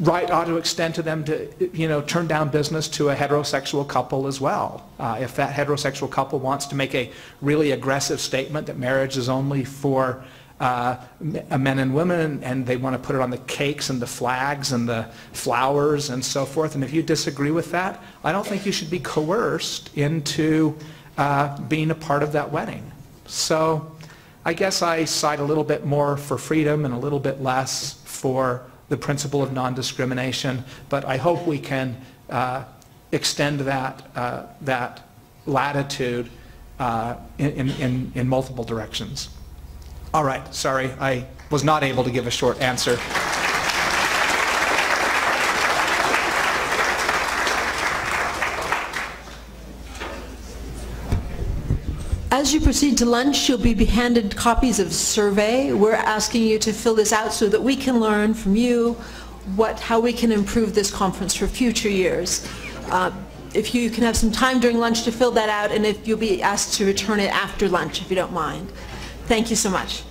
right ought to extend to them to, you know, turn down business to a heterosexual couple as well. Uh, if that heterosexual couple wants to make a really aggressive statement that marriage is only for uh, men and women and they want to put it on the cakes and the flags and the flowers and so forth. And if you disagree with that, I don't think you should be coerced into uh, being a part of that wedding. So I guess I side a little bit more for freedom and a little bit less for the principle of non-discrimination, but I hope we can uh, extend that, uh, that latitude uh, in, in, in multiple directions. All right, sorry, I was not able to give a short answer. As you proceed to lunch, you'll be handed copies of survey. We're asking you to fill this out so that we can learn from you what, how we can improve this conference for future years. Uh, if you can have some time during lunch to fill that out, and if you'll be asked to return it after lunch, if you don't mind. Thank you so much.